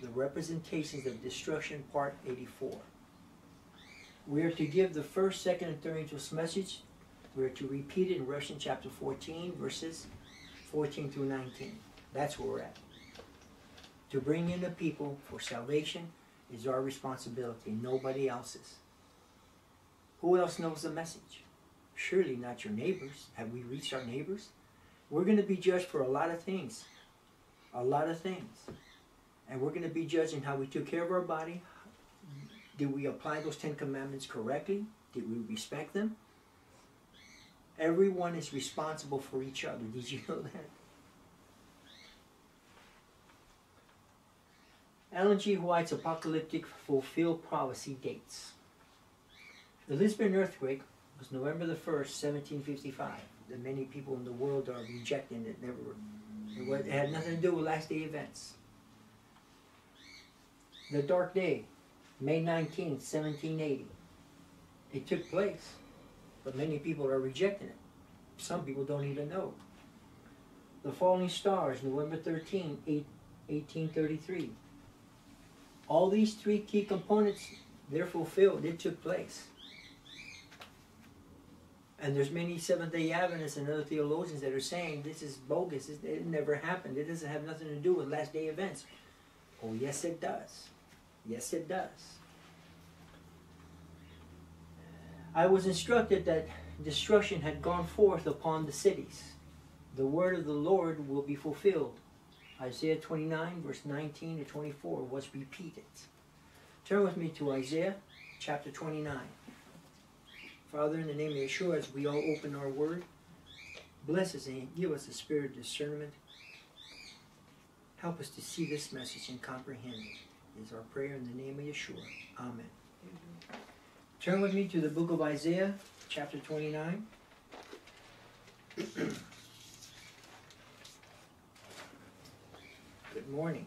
The Representations of Destruction, Part 84. We are to give the first, second, and third angel's message. We are to repeat it in Revelation chapter 14, verses 14 through 19. That's where we're at. To bring in the people for salvation is our responsibility, nobody else's. Who else knows the message? Surely not your neighbors. Have we reached our neighbors? We're going to be judged for a lot of things. A lot of things. And we're going to be judging how we took care of our body. Did we apply those Ten Commandments correctly? Did we respect them? Everyone is responsible for each other. Did you know that? Ellen G. White's apocalyptic fulfilled prophecy dates. The Lisbon earthquake was November the 1st, 1755. The many people in the world are rejecting it. Never, it had nothing to do with last day events. The Dark Day, May 19, 1780. It took place, but many people are rejecting it. Some people don't even know. The Falling Stars, November 13, 1833. All these three key components, they're fulfilled. It took place. And there's many Seventh-day Adventists and other theologians that are saying this is bogus. It never happened. It doesn't have nothing to do with last-day events. Oh, yes, it does. Yes, it does. I was instructed that destruction had gone forth upon the cities. The word of the Lord will be fulfilled. Isaiah 29, verse 19 to 24 was repeated. Turn with me to Isaiah chapter 29. Father, in the name of Yeshua, as we all open our word, bless us and give us a spirit of discernment. Help us to see this message and comprehend it. Is our prayer in the name of Yeshua. Amen. Turn with me to the book of Isaiah, chapter 29. Good morning.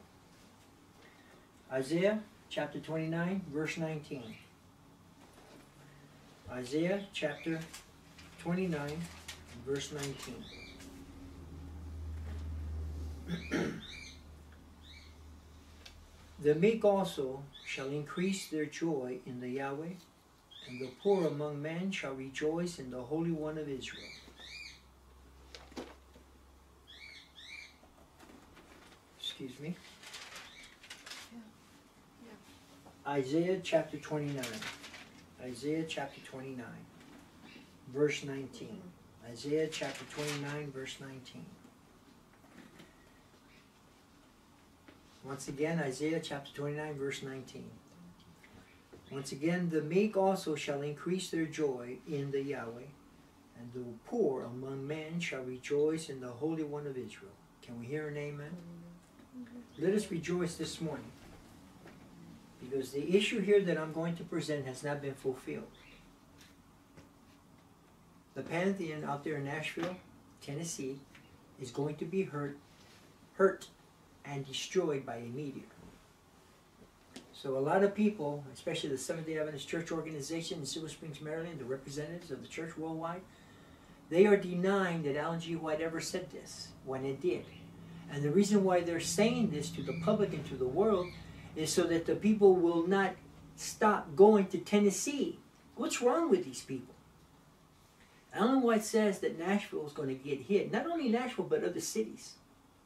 Isaiah chapter 29, verse 19. Isaiah chapter 29, verse 19. the meek also shall increase their joy in the Yahweh, and the poor among men shall rejoice in the Holy One of Israel. Excuse me. Yeah. Yeah. Isaiah chapter 29. Isaiah chapter 29, verse 19. Mm-hmm. Isaiah chapter 29, verse 19. Once again, Isaiah chapter 29, verse 19. Once again, the meek also shall increase their joy in the Yahweh, and the poor among men shall rejoice in the Holy One of Israel. Can we hear an amen? Let us rejoice this morning. Because the issue here that I'm going to present has not been fulfilled. The Pantheon out there in Nashville, Tennessee, is going to be hurt, hurt and destroyed by a meteor. So a lot of people, especially the Seventh-day Adventist Church Organization in Silver Springs, Maryland, the representatives of the church worldwide, they are denying that Ellen G. White ever said this, when it did. And the reason why they're saying this to the public and to the world is so that the people will not stop going to Tennessee. What's wrong with these people? Ellen White says that Nashville is going to get hit, not only Nashville, but other cities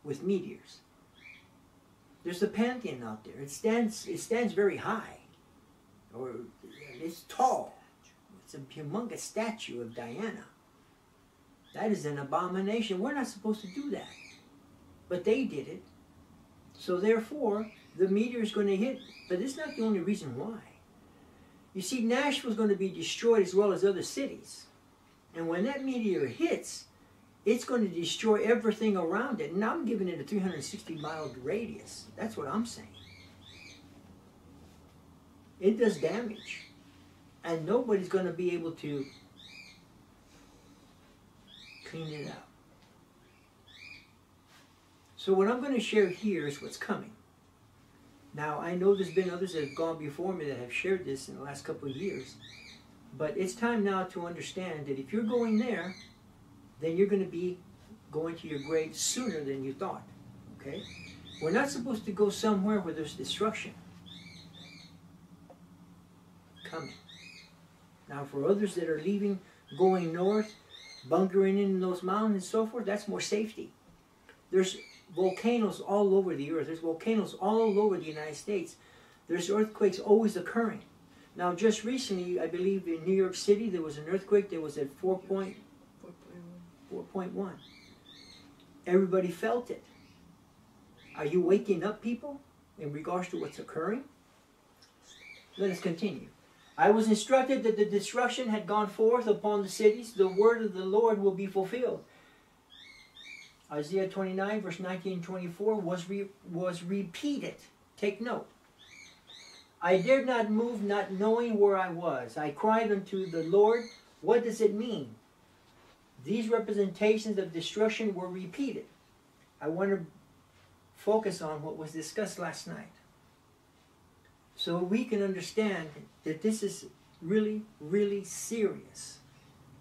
with meteors. There's the Pantheon out there. It stands, it stands very high, or it's tall. It's a humongous statue of Diana. That is an abomination. We're not supposed to do that. But they did it. So therefore, the meteor is going to hit, but it's not the only reason why. You see, Nashville is going to be destroyed as well as other cities. And when that meteor hits, it's going to destroy everything around it. And I'm giving it a 360 mile radius. That's what I'm saying. It does damage. And nobody's going to be able to clean it out. So what I'm going to share here is what's coming. Now, I know there's been others that have gone before me that have shared this in the last couple of years, but it's time now to understand that if you're going there, then you're going to be going to your grave sooner than you thought, okay? We're not supposed to go somewhere where there's destruction coming. Now, for others that are leaving, going north, bunkering in those mountains and so forth, that's more safety. There's volcanoes all over the earth. There's volcanoes all over the United States. There's earthquakes always occurring. Now, just recently, I believe in New York City, there was an earthquake that was at 4.1. 4.1. Everybody felt it. Are you waking up, people, in regards to what's occurring? Let us continue. I was instructed that the destruction had gone forth upon the cities, the word of the Lord will be fulfilled. Isaiah 29, verse 19 and 24 was, re, was repeated. Take note. I dared not move, not knowing where I was. I cried unto the Lord. What does it mean? These representations of destruction were repeated. I want to focus on what was discussed last night. So we can understand that this is really, really serious.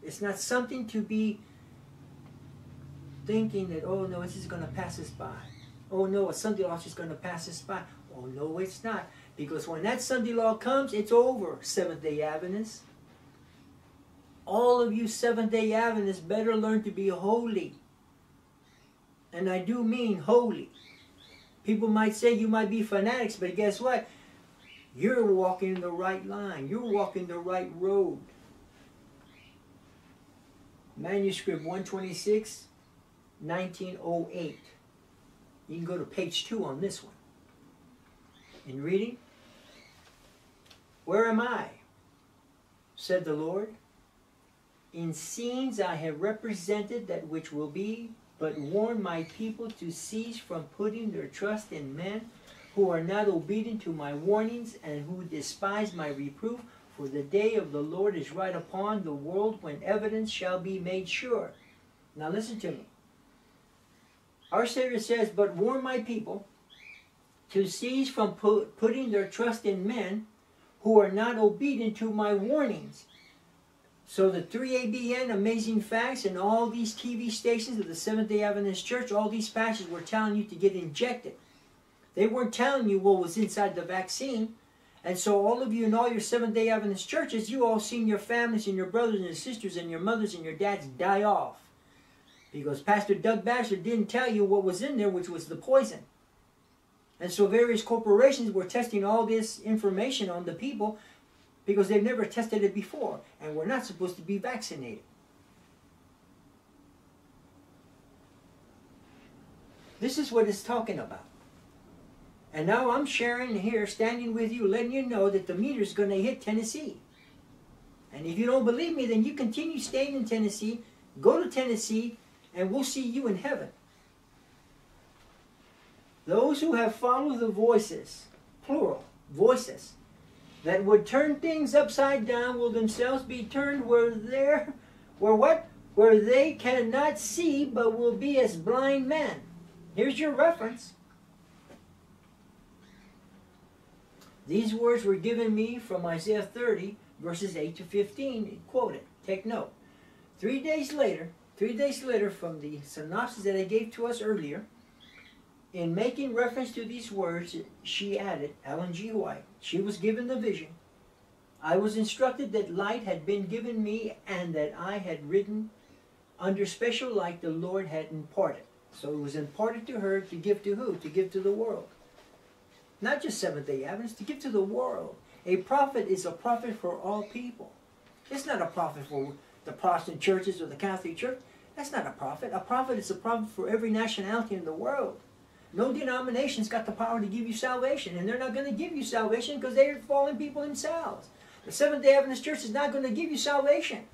It's not something to be thinking that, oh no, this is going to pass us by. Oh no, a Sunday law is just going to pass us by. Oh no, it's not. Because when that Sunday law comes, it's over, Seventh day Adventists. All of you Seventh day Adventists better learn to be holy. And I do mean holy. People might say you might be fanatics, but guess what? You're walking the right line. You're walking the right road. Manuscript 126, 1908. You can go to page 2 on this one. In reading, Where am I? said the Lord. In scenes I have represented that which will be, but warn my people to cease from putting their trust in men who are not obedient to my warnings and who despise my reproof, for the day of the Lord is right upon the world when evidence shall be made sure. Now listen to me. Our Savior says, But warn my people to cease from put, putting their trust in men who are not obedient to my warnings. So the 3ABN, Amazing Facts, and all these TV stations of the Seventh-day Adventist Church, all these pastors were telling you to get injected. They weren't telling you what was inside the vaccine. And so all of you in all your Seventh-day Adventist churches, you all seen your families and your brothers and your sisters and your mothers and your dads die off. Because Pastor Doug Batchelor didn't tell you what was in there, which was the poison. And so various corporations were testing all this information on the people because they've never tested it before. And we're not supposed to be vaccinated. This is what it's talking about. And now I'm sharing here, standing with you, letting you know that the meteor is going to hit Tennessee. And if you don't believe me, then you continue staying in Tennessee, go to Tennessee, and we'll see you in heaven. Those who have followed the voices, plural, voices, that would turn things upside down will themselves be turned where they're, where what? Where they cannot see, but will be as blind men. Here's your reference. These words were given me from Isaiah 30, verses 8 to 15, quoted. Take note. Three days later, three days later from the synopsis that I gave to us earlier, in making reference to these words, she added, Ellen G. White, she was given the vision. I was instructed that light had been given me and that I had ridden under special light the Lord had imparted. So it was imparted to her to give to who? To give to the world not just Seventh day Adventists, to give to the world. A prophet is a prophet for all people. It's not a prophet for the Protestant churches or the Catholic Church. That's not a prophet. A prophet is a prophet for every nationality in the world. No denomination's got the power to give you salvation, and they're not going to give you salvation because they're fallen people themselves. The Seventh day Adventist Church is not going to give you salvation.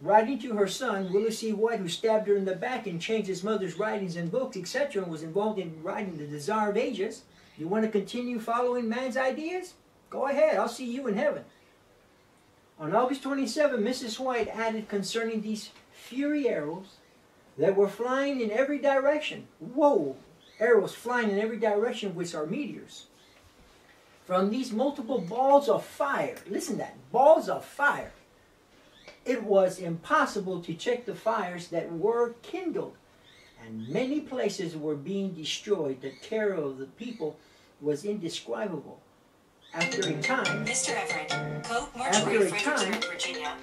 Writing to her son, Willis C. White, who stabbed her in the back and changed his mother's writings and books, etc., and was involved in writing The Desire of Ages. You want to continue following man's ideas? Go ahead, I'll see you in heaven. On August 27, Mrs. White added concerning these fury arrows that were flying in every direction. Whoa! Arrows flying in every direction, which are meteors. From these multiple balls of fire, listen to that, balls of fire it was impossible to check the fires that were kindled. and many places were being destroyed. The terror of the people was indescribable. After a time, Mr. Everett, Cope Mortuary, Fredericksburg, Virginia.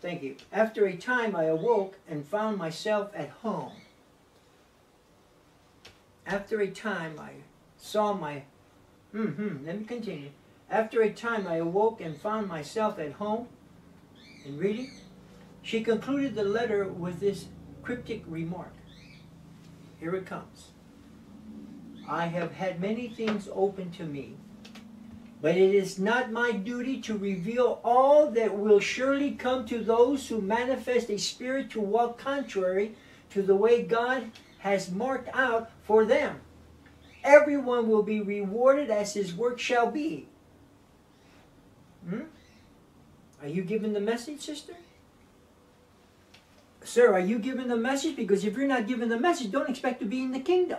Thank you. After a time, I awoke and found myself at home. After a time, I saw my. Hmm. Let me continue. After a time, I awoke and found myself at home. and reading, she concluded the letter with this cryptic remark. Here it comes. I have had many things open to me, but it is not my duty to reveal all that will surely come to those who manifest a spirit to walk contrary to the way God has marked out for them. Everyone will be rewarded as his work shall be. Hmm? Are you giving the message, sister? Sir, are you giving the message? Because if you're not giving the message, don't expect to be in the kingdom.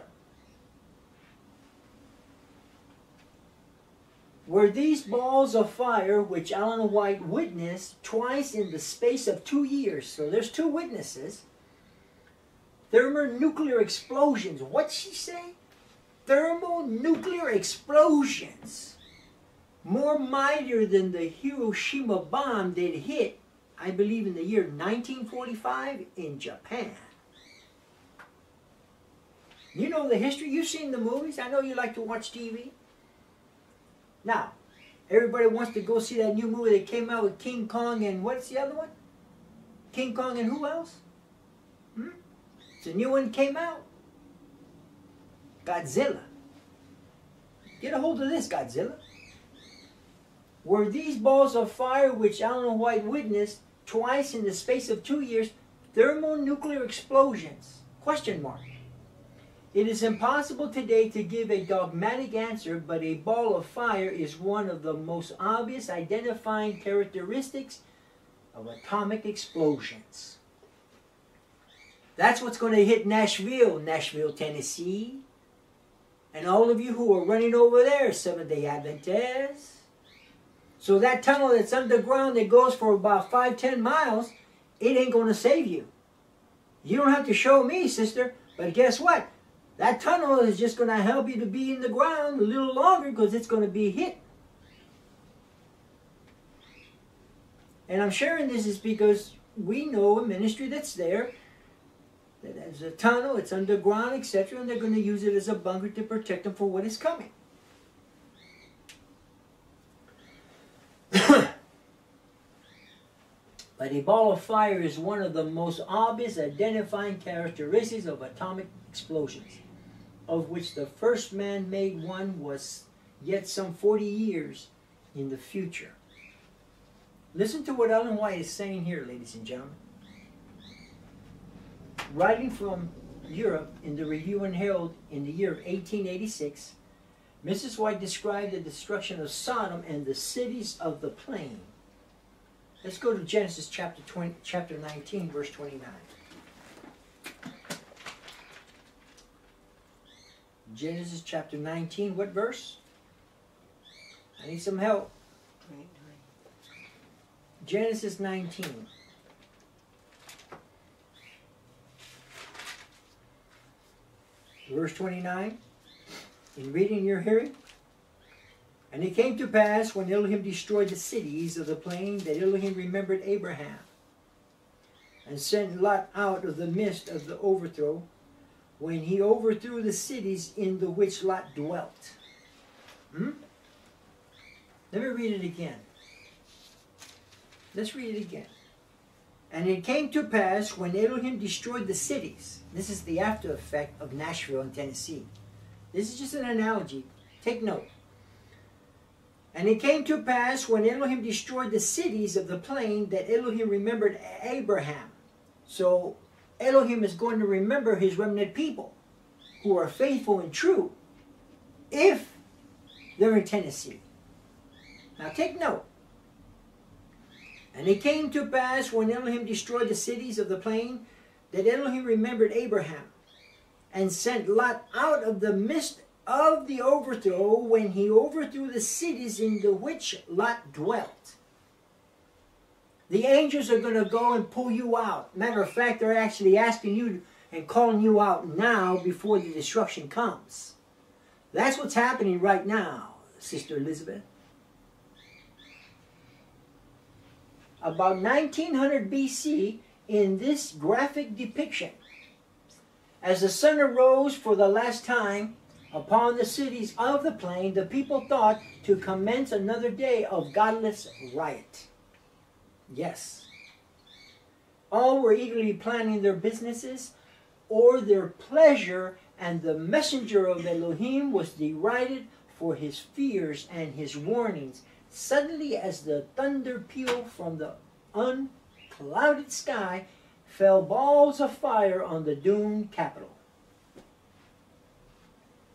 Were these balls of fire which Ellen White witnessed twice in the space of two years? So there's two witnesses. Thermonuclear explosions. What'd she say? Thermonuclear explosions. More mightier than the Hiroshima bomb that hit, I believe, in the year 1945 in Japan. You know the history. You've seen the movies. I know you like to watch TV. Now, everybody wants to go see that new movie that came out with King Kong and what's the other one? King Kong and who else? Hmm? It's a new one came out. Godzilla. Get a hold of this, Godzilla. Were these balls of fire which Ellen White witnessed twice in the space of two years thermonuclear explosions? Question mark. It is impossible today to give a dogmatic answer, but a ball of fire is one of the most obvious identifying characteristics of atomic explosions. That's what's going to hit Nashville, Nashville, Tennessee. And all of you who are running over there, Seventh day Adventists. So that tunnel that's underground that goes for about five, ten miles, it ain't going to save you. You don't have to show me, sister. But guess what? That tunnel is just going to help you to be in the ground a little longer because it's going to be hit. And I'm sharing this is because we know a ministry that's there that has a tunnel, it's underground, etc., and they're going to use it as a bunker to protect them for what is coming. but a ball of fire is one of the most obvious identifying characteristics of atomic explosions, of which the first man made one was yet some 40 years in the future. Listen to what Ellen White is saying here, ladies and gentlemen. Writing from Europe in the Review and Herald in the year of 1886, Mrs. White described the destruction of Sodom and the cities of the plain. Let's go to Genesis chapter 20, chapter 19, verse 29. Genesis chapter 19, what verse? I need some help. Genesis 19. Verse 29. In reading your hearing. And it came to pass when Elohim destroyed the cities of the plain that Elohim remembered Abraham and sent Lot out of the midst of the overthrow when he overthrew the cities in the which Lot dwelt. Hmm? Let me read it again. Let's read it again. And it came to pass when Elohim destroyed the cities. This is the after effect of Nashville in Tennessee. This is just an analogy. Take note. And it came to pass when Elohim destroyed the cities of the plain that Elohim remembered Abraham. So Elohim is going to remember his remnant people who are faithful and true if they're in Tennessee. Now take note. And it came to pass when Elohim destroyed the cities of the plain that Elohim remembered Abraham and sent Lot out of the midst of the overthrow when he overthrew the cities in the which Lot dwelt. The angels are going to go and pull you out. Matter of fact, they're actually asking you and calling you out now before the destruction comes. That's what's happening right now, Sister Elizabeth. About 1900 BC, in this graphic depiction, as the sun arose for the last time upon the cities of the plain, the people thought to commence another day of godless riot. Yes. All were eagerly planning their businesses or their pleasure, and the messenger of Elohim was derided for his fears and his warnings. Suddenly, as the thunder pealed from the unclouded sky, fell balls of fire on the doomed capital.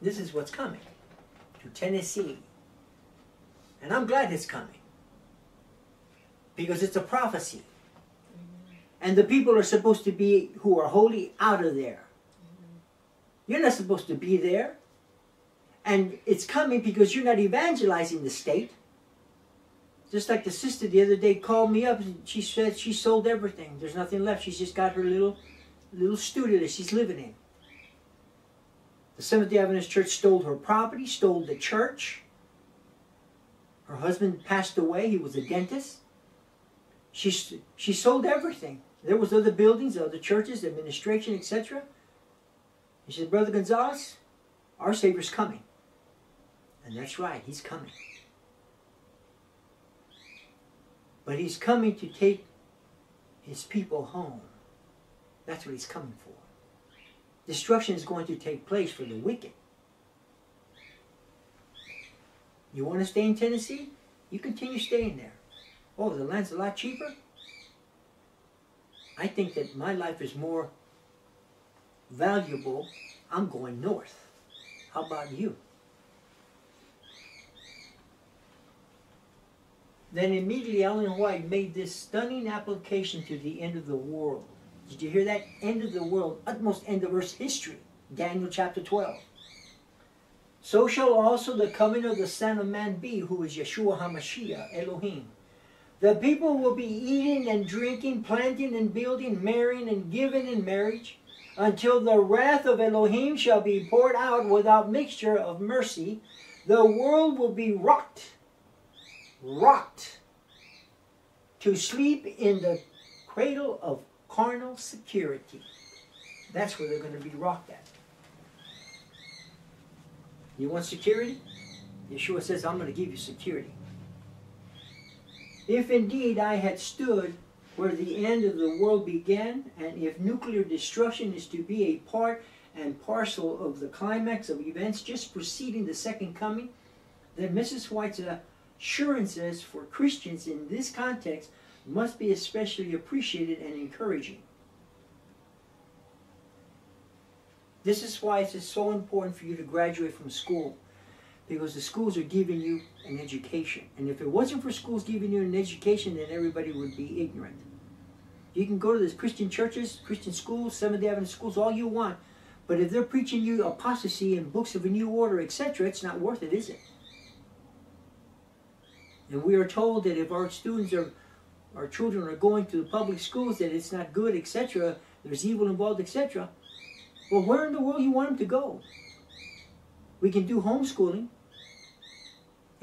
This is what's coming to Tennessee. And I'm glad it's coming because it's a prophecy. And the people are supposed to be, who are holy, out of there. You're not supposed to be there. And it's coming because you're not evangelizing the state. Just like the sister the other day called me up and she said she sold everything. There's nothing left. She's just got her little little studio that she's living in. The Seventh-day Adventist Church stole her property, stole the church. Her husband passed away. He was a dentist. She, she sold everything. There was other buildings, other churches, administration, etc. He said, Brother Gonzalez, our Savior's coming. And that's right, he's coming. But he's coming to take his people home. That's what he's coming for. Destruction is going to take place for the wicked. You want to stay in Tennessee? You continue staying there. Oh, the land's a lot cheaper? I think that my life is more valuable. I'm going north. How about you? Then immediately Ellen White made this stunning application to the end of the world. Did you hear that? End of the world, utmost end of earth's history. Daniel chapter 12. So shall also the coming of the Son of Man be, who is Yeshua HaMashiach, Elohim. The people will be eating and drinking, planting and building, marrying and giving in marriage, until the wrath of Elohim shall be poured out without mixture of mercy. The world will be rocked, rocked, to sleep in the cradle of carnal security. That's where they're going to be rocked at. You want security? Yeshua says, I'm going to give you security. If indeed I had stood where the end of the world began, and if nuclear destruction is to be a part and parcel of the climax of events just preceding the second coming, then Mrs. White's assurances for Christians in this context must be especially appreciated and encouraging. This is why it's so important for you to graduate from school because the schools are giving you an education. And if it wasn't for schools giving you an education, then everybody would be ignorant. You can go to these Christian churches, Christian schools, Seventh-day Adventist schools, all you want. But if they're preaching you apostasy and books of a new order, etc., it's not worth it, is it? And we are told that if our students are, our children are going to the public schools, that it's not good, etc., there's evil involved, etc. Well, where in the world you want them to go? We can do homeschooling.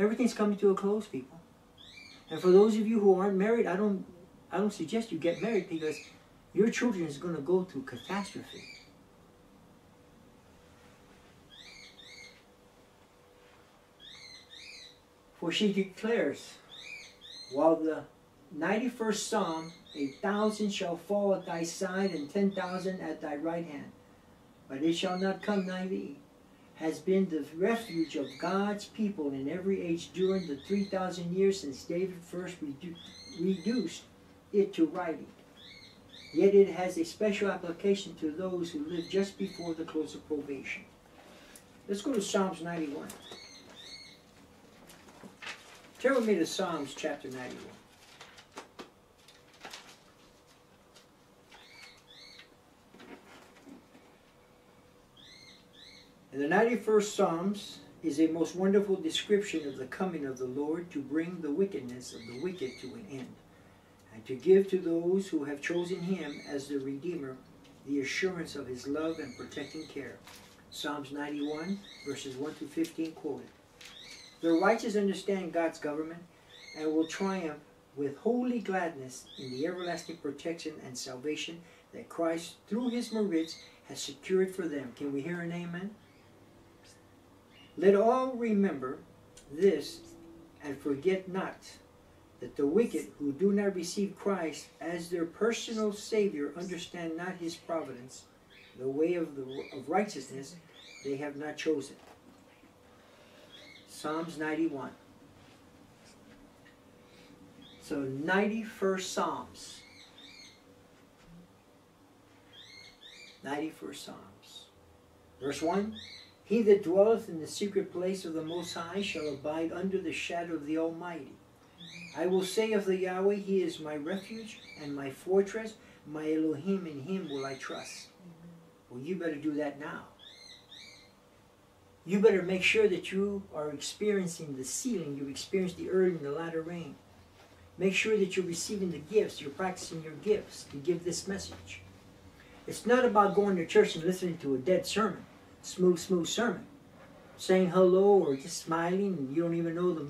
Everything's coming to a close, people. And for those of you who aren't married, I don't, I don't suggest you get married because your children is going to go through catastrophe. For she declares, while the 91st Psalm, a thousand shall fall at thy side and ten thousand at thy right hand, but it shall not come nigh thee has been the refuge of God's people in every age during the 3,000 years since David first redu reduced it to writing. Yet it has a special application to those who live just before the close of probation. Let's go to Psalms 91. Turn with me to Psalms chapter 91. And the 91st Psalms is a most wonderful description of the coming of the Lord to bring the wickedness of the wicked to an end, and to give to those who have chosen him as the Redeemer the assurance of his love and protecting care. Psalms 91, verses 1 to 15 quoted. The righteous understand God's government and will triumph with holy gladness in the everlasting protection and salvation that Christ, through his merits, has secured for them. Can we hear an amen? Let all remember this and forget not that the wicked who do not receive Christ as their personal Savior understand not his providence, the way of, the, of righteousness they have not chosen. Psalms 91. So 91st Psalms. 91st Psalms. Verse 1 He that dwelleth in the secret place of the Most High shall abide under the shadow of the Almighty. I will say of the Yahweh, He is my refuge and my fortress, my Elohim, in Him will I trust. Well, you better do that now. You better make sure that you are experiencing the sealing, you've experienced the early and the latter rain. Make sure that you're receiving the gifts, you're practicing your gifts to give this message. It's not about going to church and listening to a dead sermon, smooth, smooth sermon, saying hello or just smiling and you don't even know the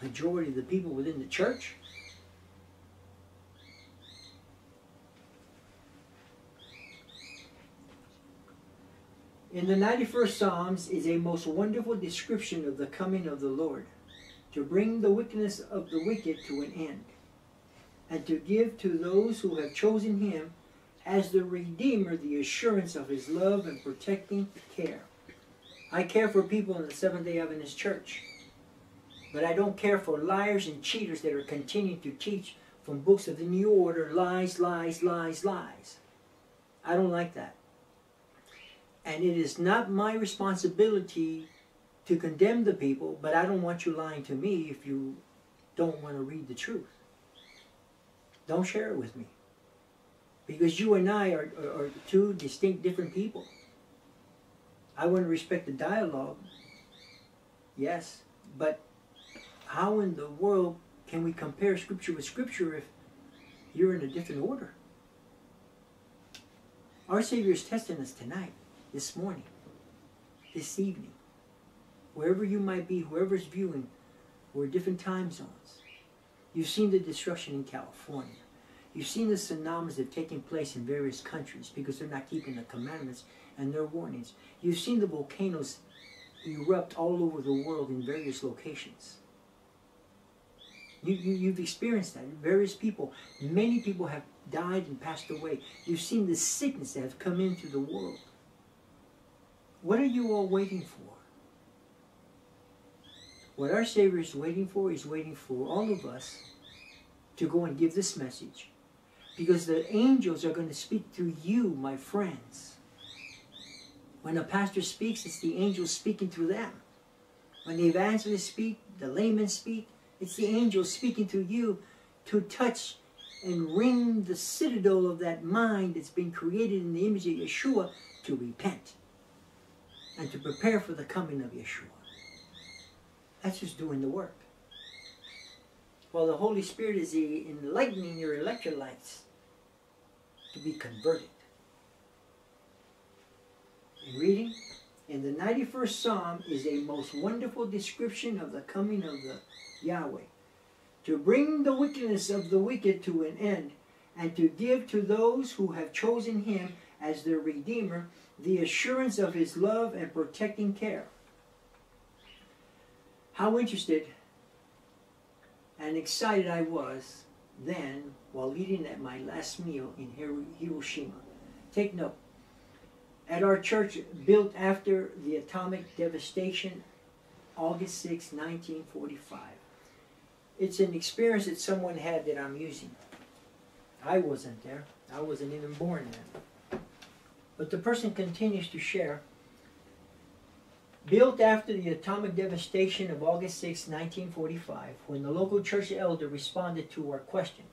majority of the people within the church. In the 91st Psalms is a most wonderful description of the coming of the Lord, to bring the wickedness of the wicked to an end, and to give to those who have chosen him as the Redeemer the assurance of his love and protecting care. I care for people in the Seventh-day Adventist Church, but I don't care for liars and cheaters that are continuing to teach from books of the New Order lies, lies, lies, lies. I don't like that. And it is not my responsibility to condemn the people, but I don't want you lying to me if you don't want to read the truth. Don't share it with me. Because you and I are, are, are two distinct different people. I want to respect the dialogue, yes, but how in the world can we compare Scripture with Scripture if you're in a different order? Our Savior is testing us tonight this morning, this evening, wherever you might be, whoever's viewing, we're different time zones. You've seen the destruction in California. You've seen the tsunamis that have taken place in various countries because they're not keeping the commandments and their warnings. You've seen the volcanoes erupt all over the world in various locations. You, you, you've experienced that. Various people, many people have died and passed away. You've seen the sickness that have come into the world. What are you all waiting for? What our Savior is waiting for is waiting for all of us to go and give this message. Because the angels are going to speak through you, my friends. When a pastor speaks, it's the angels speaking through them. When the evangelists speak, the laymen speak, it's the angels speaking through you to touch and ring the citadel of that mind that's been created in the image of Yeshua to repent and to prepare for the coming of Yeshua. That's just doing the work. While the Holy Spirit is enlightening your electrolytes to be converted. In reading, in the 91st Psalm is a most wonderful description of the coming of the Yahweh, to bring the wickedness of the wicked to an end, and to give to those who have chosen him as their Redeemer the assurance of his love and protecting care. How interested and excited I was then while eating at my last meal in Hiroshima. Take note. At our church, built after the atomic devastation, August 6, 1945. It's an experience that someone had that I'm using. I wasn't there. I wasn't even born then. But the person continues to share. Built after the atomic devastation of August 6, 1945, when the local church elder responded to our question,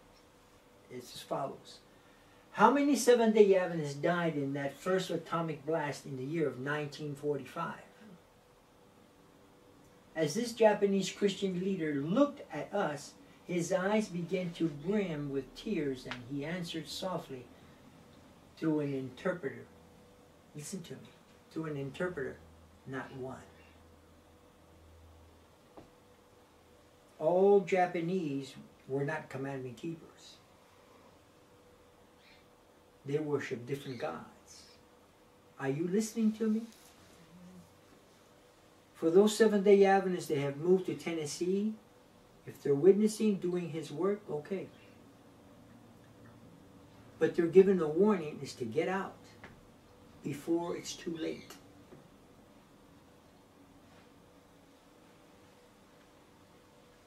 it's as follows. How many Seventh-day Adventists died in that first atomic blast in the year of 1945? As this Japanese Christian leader looked at us, his eyes began to brim with tears, and he answered softly, through an interpreter. Listen to me. Through an interpreter, not one. All Japanese were not commandment keepers. They worship different gods. Are you listening to me? For those Seventh day Adventists that have moved to Tennessee, if they're witnessing, doing his work, okay. But they're given a warning is to get out before it's too late.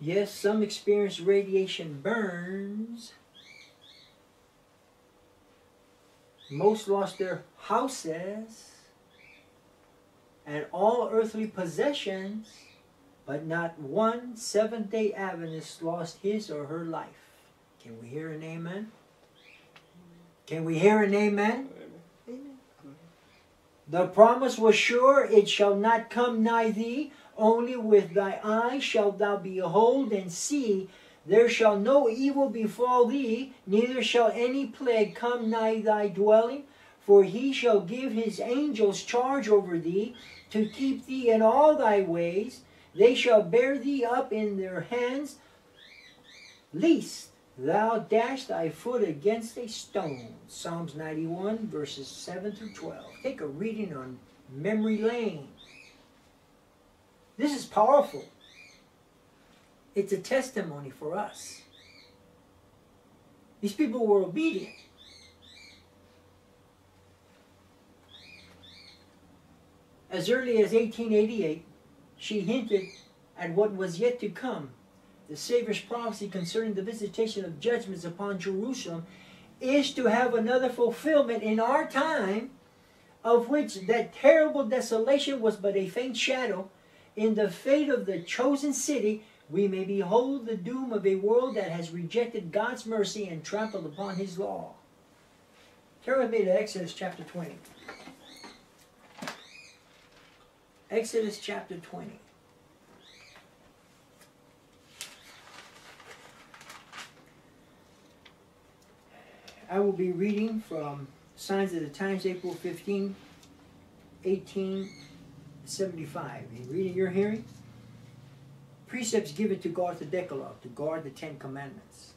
Yes, some experience radiation burns. Most lost their houses and all earthly possessions, but not one Seventh day Adventist lost his or her life. Can we hear an amen? Can we hear an amen? amen. The promise was sure, it shall not come nigh thee, only with thy eyes shalt thou behold and see. There shall no evil befall thee, neither shall any plague come nigh thy dwelling. For he shall give his angels charge over thee, to keep thee in all thy ways. They shall bear thee up in their hands, lest thou dash thy foot against a stone. Psalms 91, verses 7 through 12. Take a reading on memory lane. This is powerful. It's a testimony for us. These people were obedient. As early as 1888, she hinted at what was yet to come. The Savior's prophecy concerning the visitation of judgments upon Jerusalem is to have another fulfillment in our time, of which that terrible desolation was but a faint shadow, in the fate of the chosen city, we may behold the doom of a world that has rejected God's mercy and trampled upon his law. Turn with me to Exodus chapter 20. Exodus chapter 20. I will be reading from Signs of the Times, April 15, 18 75. In reading your hearing, precepts given to guard the Decalogue, to guard the Ten Commandments.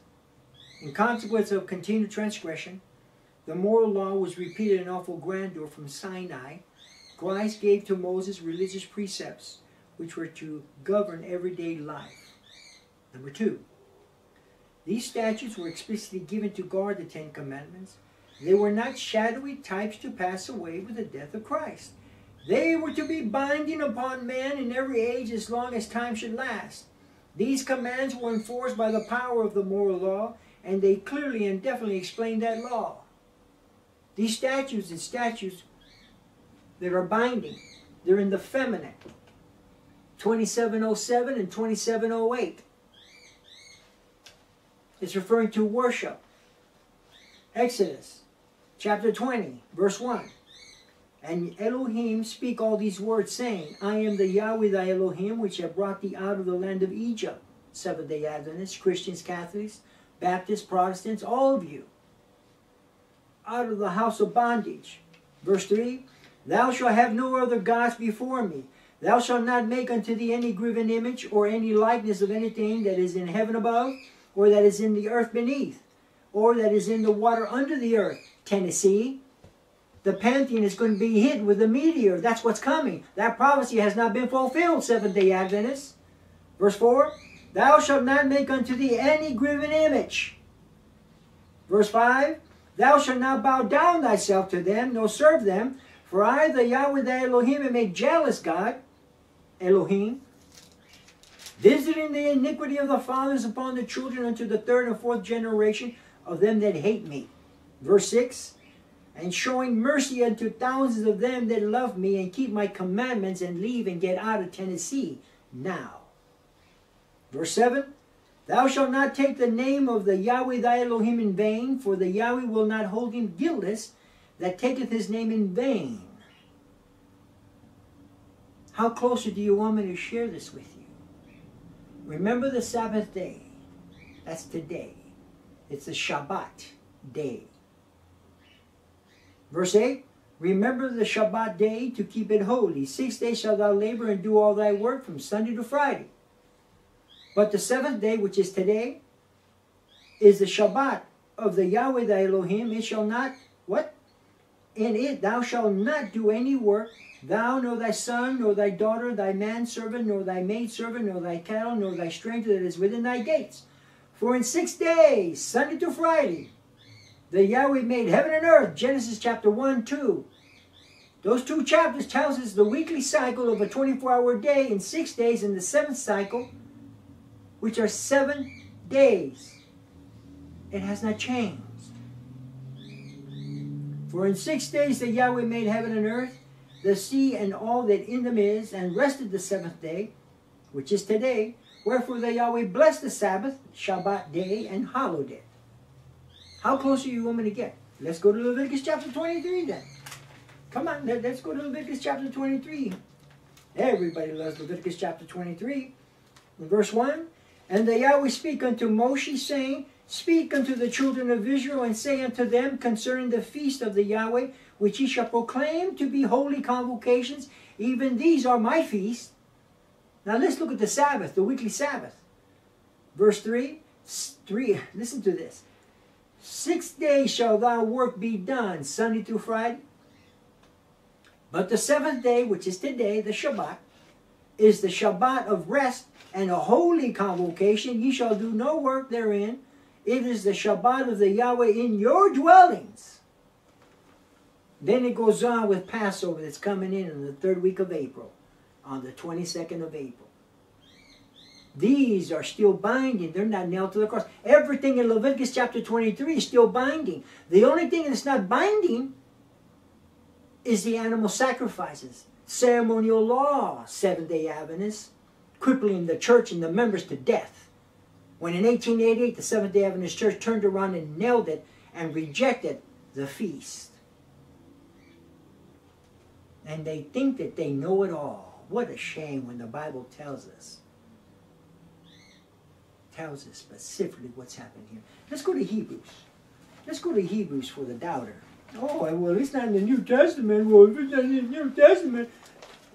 In consequence of continued transgression, the moral law was repeated in awful grandeur from Sinai. Christ gave to Moses religious precepts which were to govern everyday life. Number two, these statutes were explicitly given to guard the Ten Commandments. They were not shadowy types to pass away with the death of Christ. They were to be binding upon man in every age as long as time should last. These commands were enforced by the power of the moral law, and they clearly and definitely explain that law. These statutes and statutes that are binding, they're in the feminine. 2707 and 2708. It's referring to worship. Exodus chapter 20, verse 1. And Elohim speak all these words, saying, I am the Yahweh thy Elohim, which have brought thee out of the land of Egypt. Seventh day Adventists, Christians, Catholics, Baptists, Protestants, all of you. Out of the house of bondage. Verse 3 Thou shalt have no other gods before me. Thou shalt not make unto thee any graven image, or any likeness of anything that is in heaven above, or that is in the earth beneath, or that is in the water under the earth. Tennessee, the Pantheon is going to be hit with a meteor. That's what's coming. That prophecy has not been fulfilled, Seventh-day Adventists. Verse 4, Thou shalt not make unto thee any graven image. Verse 5, Thou shalt not bow down thyself to them, nor serve them, for I, the Yahweh thy Elohim, am a jealous God, Elohim, visiting the iniquity of the fathers upon the children unto the third and fourth generation of them that hate me. Verse 6, and showing mercy unto thousands of them that love me and keep my commandments and leave and get out of Tennessee now. Verse 7 Thou shalt not take the name of the Yahweh thy Elohim in vain, for the Yahweh will not hold him guiltless that taketh his name in vain. How closer do you want me to share this with you? Remember the Sabbath day. That's today. It's the Shabbat day. Verse 8 Remember the Shabbat day to keep it holy. Six days shalt thou labor and do all thy work from Sunday to Friday. But the seventh day, which is today, is the Shabbat of the Yahweh thy Elohim. It shall not, what? In it thou shalt not do any work, thou, nor thy son, nor thy daughter, thy manservant, nor thy maidservant, nor thy cattle, nor thy stranger that is within thy gates. For in six days, Sunday to Friday, the Yahweh made heaven and earth. Genesis chapter 1, 2. Those two chapters tells us the weekly cycle of a 24-hour day in six days in the seventh cycle, which are seven days. It has not changed. For in six days the Yahweh made heaven and earth, the sea and all that in them is, and rested the seventh day, which is today. Wherefore the Yahweh blessed the Sabbath, Shabbat day, and hallowed it. How close are you want me to get? Let's go to Leviticus chapter 23 then. Come on, let, us go to Leviticus chapter 23. Everybody loves Leviticus chapter 23. In verse 1, And the Yahweh speak unto Moshe, saying, Speak unto the children of Israel, and say unto them concerning the feast of the Yahweh, which ye shall proclaim to be holy convocations, even these are my feasts. Now let's look at the Sabbath, the weekly Sabbath. Verse 3, 3 listen to this. Six days shall thy work be done, Sunday through Friday. But the seventh day, which is today, the Shabbat, is the Shabbat of rest and a holy convocation. Ye shall do no work therein. It is the Shabbat of the Yahweh in your dwellings. Then it goes on with Passover that's coming in in the third week of April, on the 22nd of April. These are still binding. They're not nailed to the cross. Everything in Leviticus chapter 23 is still binding. The only thing that's not binding is the animal sacrifices, ceremonial law, Seventh-day Adventists, crippling the church and the members to death. When in 1888 the Seventh-day Adventist Church turned around and nailed it and rejected the feast. And they think that they know it all. What a shame when the Bible tells us. Tells us specifically what's happened here. Let's go to Hebrews. Let's go to Hebrews for the doubter. Oh, well, it's not in the New Testament. Well, if it's not in the New Testament.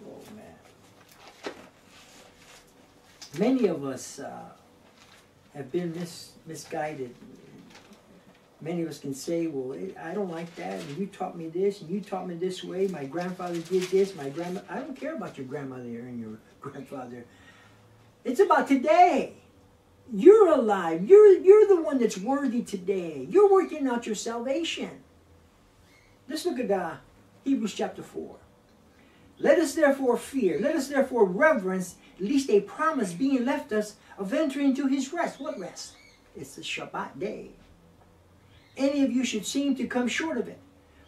Oh, man. Many of us uh, have been mis misguided. Many of us can say, well, I don't like that, and you taught me this, and you taught me this way. My grandfather did this, my grandma. I don't care about your grandmother and your grandfather. It's about today. You're alive. You're, you're the one that's worthy today. You're working out your salvation. Let's look at uh, Hebrews chapter 4. Let us therefore fear, let us therefore reverence, lest a promise being left us of entering into his rest. What rest? It's the Shabbat day. Any of you should seem to come short of it.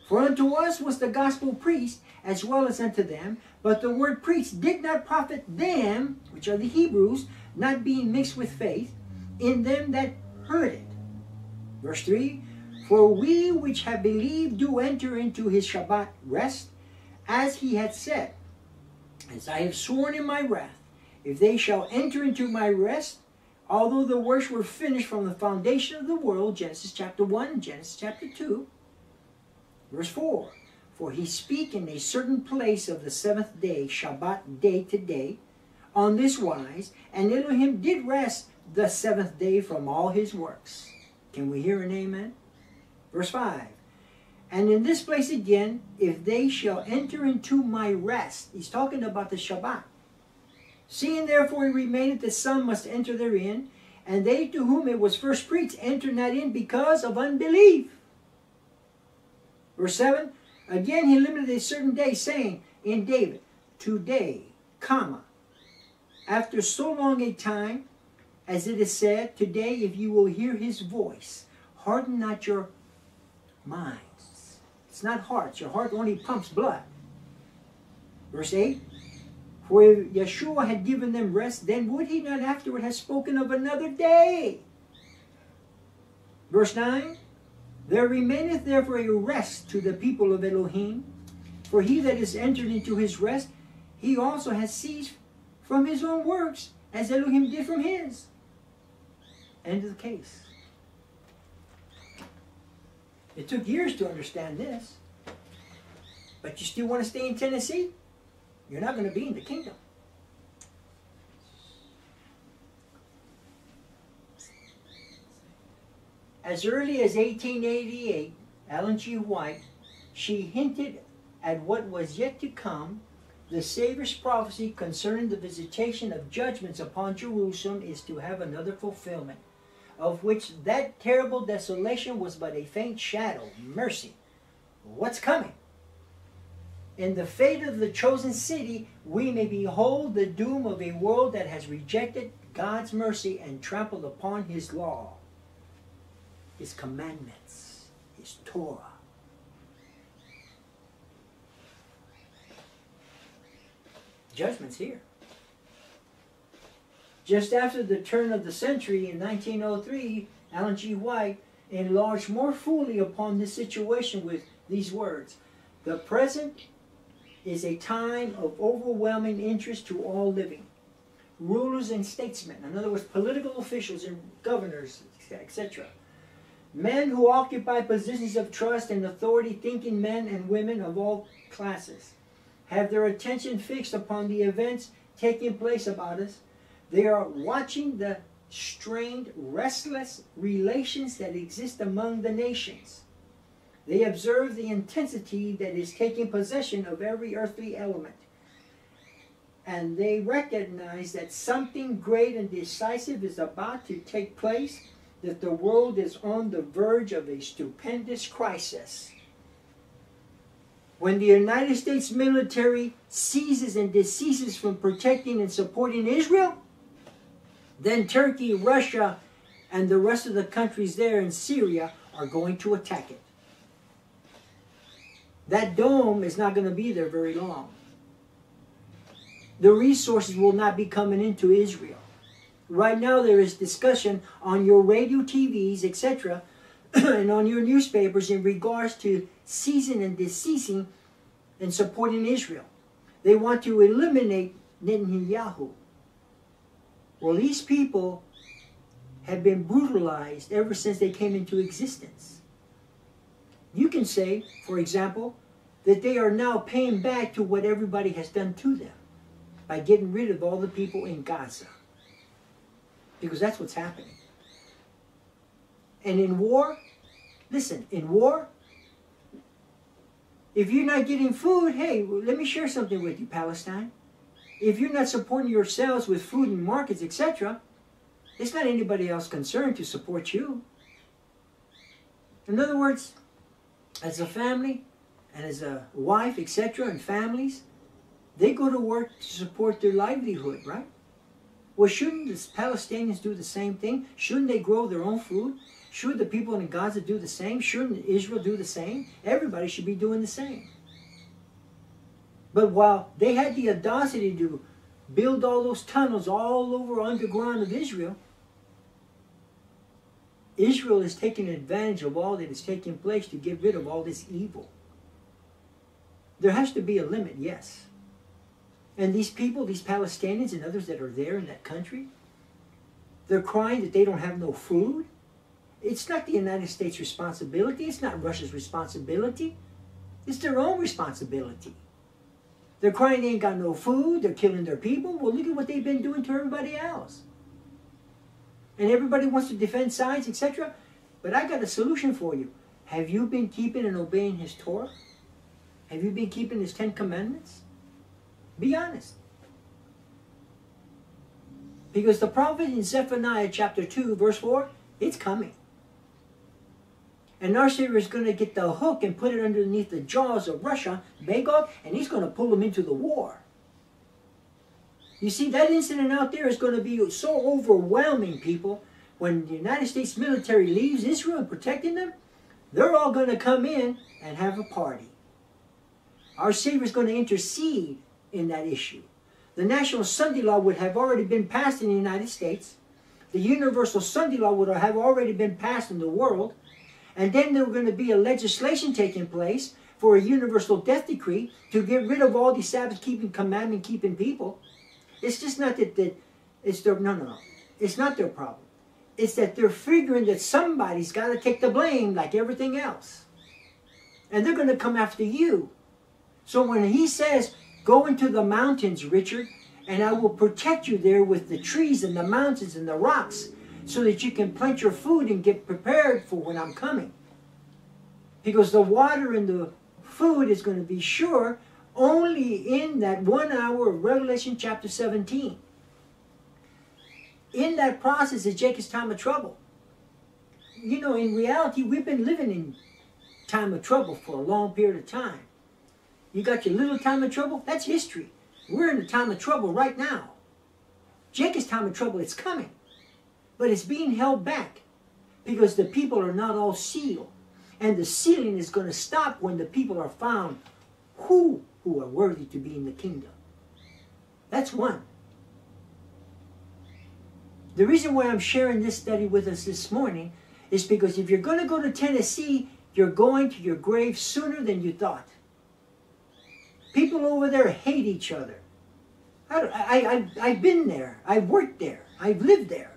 For unto us was the gospel preached, as well as unto them, but the word preached did not profit them, which are the Hebrews, not being mixed with faith, in them that heard it. Verse 3 for we which have believed do enter into his Shabbat rest, as he had said, As I have sworn in my wrath, if they shall enter into my rest, although the works were finished from the foundation of the world, Genesis chapter 1, Genesis chapter 2, verse 4. For he speak in a certain place of the seventh day, Shabbat day to day, on this wise, and Elohim did rest the seventh day from all his works. Can we hear an amen? Verse 5. And in this place again, if they shall enter into my rest, he's talking about the Shabbat. Seeing therefore it remaineth that some must enter therein, and they to whom it was first preached enter not in because of unbelief. Verse 7, again he limited a certain day, saying in David, Today, comma, after so long a time, as it is said, Today if you will hear his voice, harden not your minds. It's not hearts. Your heart only pumps blood. Verse 8, For if Yeshua had given them rest, then would he not afterward have spoken of another day? Verse 9, There remaineth therefore a rest to the people of Elohim, for he that is entered into his rest, he also has ceased from his own works, as Elohim did from his. End of the case. It took years to understand this. but you still want to stay in Tennessee, you're not going to be in the kingdom. As early as 1888, Ellen G. White, she hinted at what was yet to come. The Savior's prophecy concerning the visitation of judgments upon Jerusalem is to have another fulfillment, of which that terrible desolation was but a faint shadow. Mercy. What's coming? In the fate of the chosen city, we may behold the doom of a world that has rejected God's mercy and trampled upon his law, his commandments, his Torah. Judgment's here. Just after the turn of the century in 1903, Ellen G. White enlarged more fully upon this situation with these words The present is a time of overwhelming interest to all living, rulers and statesmen, in other words, political officials and governors, etc. Men who occupy positions of trust and authority, thinking men and women of all classes, have their attention fixed upon the events taking place about us. They are watching the strained, restless relations that exist among the nations. They observe the intensity that is taking possession of every earthly element. And they recognize that something great and decisive is about to take place, that the world is on the verge of a stupendous crisis. When the United States military ceases and deceases from protecting and supporting Israel, then Turkey, Russia, and the rest of the countries there in Syria are going to attack it. That dome is not going to be there very long. The resources will not be coming into Israel. Right now, there is discussion on your radio, TVs, etc., and on your newspapers in regards to ceasing and deceasing and supporting Israel. They want to eliminate Netanyahu. Well, these people have been brutalized ever since they came into existence. You can say, for example, that they are now paying back to what everybody has done to them by getting rid of all the people in Gaza. Because that's what's happening. And in war, listen, in war, if you're not getting food, hey, let me share something with you, Palestine. If you're not supporting yourselves with food and markets, etc., it's not anybody else concerned to support you. In other words, as a family and as a wife, etc., and families, they go to work to support their livelihood, right? Well, shouldn't the Palestinians do the same thing? Shouldn't they grow their own food? Should the people in Gaza do the same? Shouldn't Israel do the same? Everybody should be doing the same. But while they had the audacity to build all those tunnels all over underground of Israel, Israel is taking advantage of all that is taking place to get rid of all this evil. There has to be a limit, yes. And these people, these Palestinians and others that are there in that country, they're crying that they don't have no food. It's not the United States' responsibility. It's not Russia's responsibility. It's their own responsibility. They're crying they ain't got no food. They're killing their people. Well, look at what they've been doing to everybody else. And everybody wants to defend sides, etc. But I got a solution for you. Have you been keeping and obeying his Torah? Have you been keeping his Ten Commandments? Be honest. Because the prophet in Zephaniah chapter 2, verse 4, it's coming. And Narsier is going to get the hook and put it underneath the jaws of Russia, Magog, and he's going to pull them into the war. You see, that incident out there is going to be so overwhelming, people. When the United States military leaves Israel protecting them, they're all going to come in and have a party. Our Savior is going to intercede in that issue. The National Sunday Law would have already been passed in the United States. The Universal Sunday Law would have already been passed in the world. And then there were going to be a legislation taking place for a universal death decree to get rid of all these Sabbath-keeping, commandment-keeping people. It's just not that, that it's their, no, no, no. It's not their problem. It's that they're figuring that somebody's got to take the blame like everything else. And they're going to come after you. So when he says, Go into the mountains, Richard, and I will protect you there with the trees and the mountains and the rocks so that you can plant your food and get prepared for when I'm coming. Because the water and the food is going to be sure only in that one hour of Revelation chapter 17. In that process is Jacob's time of trouble. You know, in reality, we've been living in time of trouble for a long period of time. You got your little time of trouble, that's history. We're in a time of trouble right now. Jacob's time of trouble, it's coming. But it's being held back because the people are not all sealed. And the sealing is going to stop when the people are found who who are worthy to be in the kingdom. That's one. The reason why I'm sharing this study with us this morning is because if you're going to go to Tennessee, you're going to your grave sooner than you thought. People over there hate each other. I, I, I, I've been there. I've worked there. I've lived there.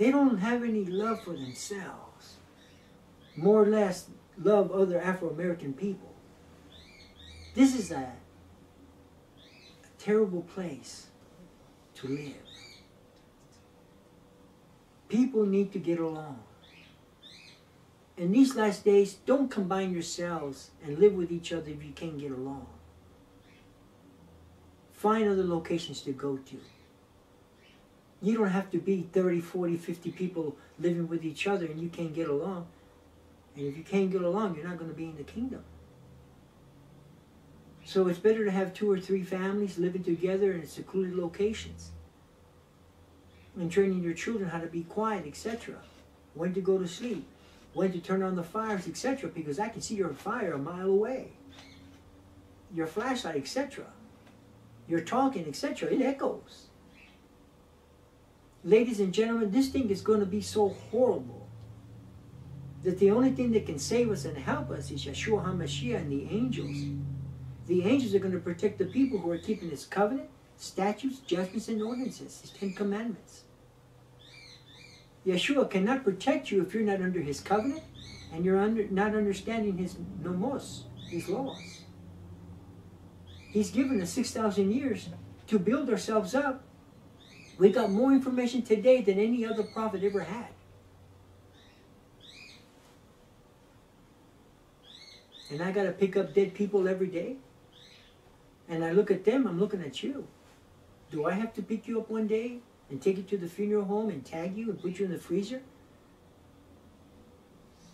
They don't have any love for themselves. More or less love other Afro-American people. This is a, a terrible place to live. People need to get along. In these last days, don't combine yourselves and live with each other if you can't get along. Find other locations to go to. You don't have to be 30, 40, 50 people living with each other and you can't get along. And if you can't get along, you're not going to be in the kingdom. So it's better to have two or three families living together in secluded locations. And training your children how to be quiet, etc. When to go to sleep. When to turn on the fires, etc. Because I can see your fire a mile away. Your flashlight, etc you're talking, etc. It echoes. Ladies and gentlemen, this thing is going to be so horrible that the only thing that can save us and help us is Yeshua HaMashiach and the angels. The angels are going to protect the people who are keeping his covenant, statutes, judgments, and ordinances, his Ten Commandments. Yeshua cannot protect you if you're not under his covenant and you're under, not understanding his nomos, his laws. He's given us 6,000 years to build ourselves up. We got more information today than any other prophet ever had. And I got to pick up dead people every day. And I look at them, I'm looking at you. Do I have to pick you up one day and take you to the funeral home and tag you and put you in the freezer?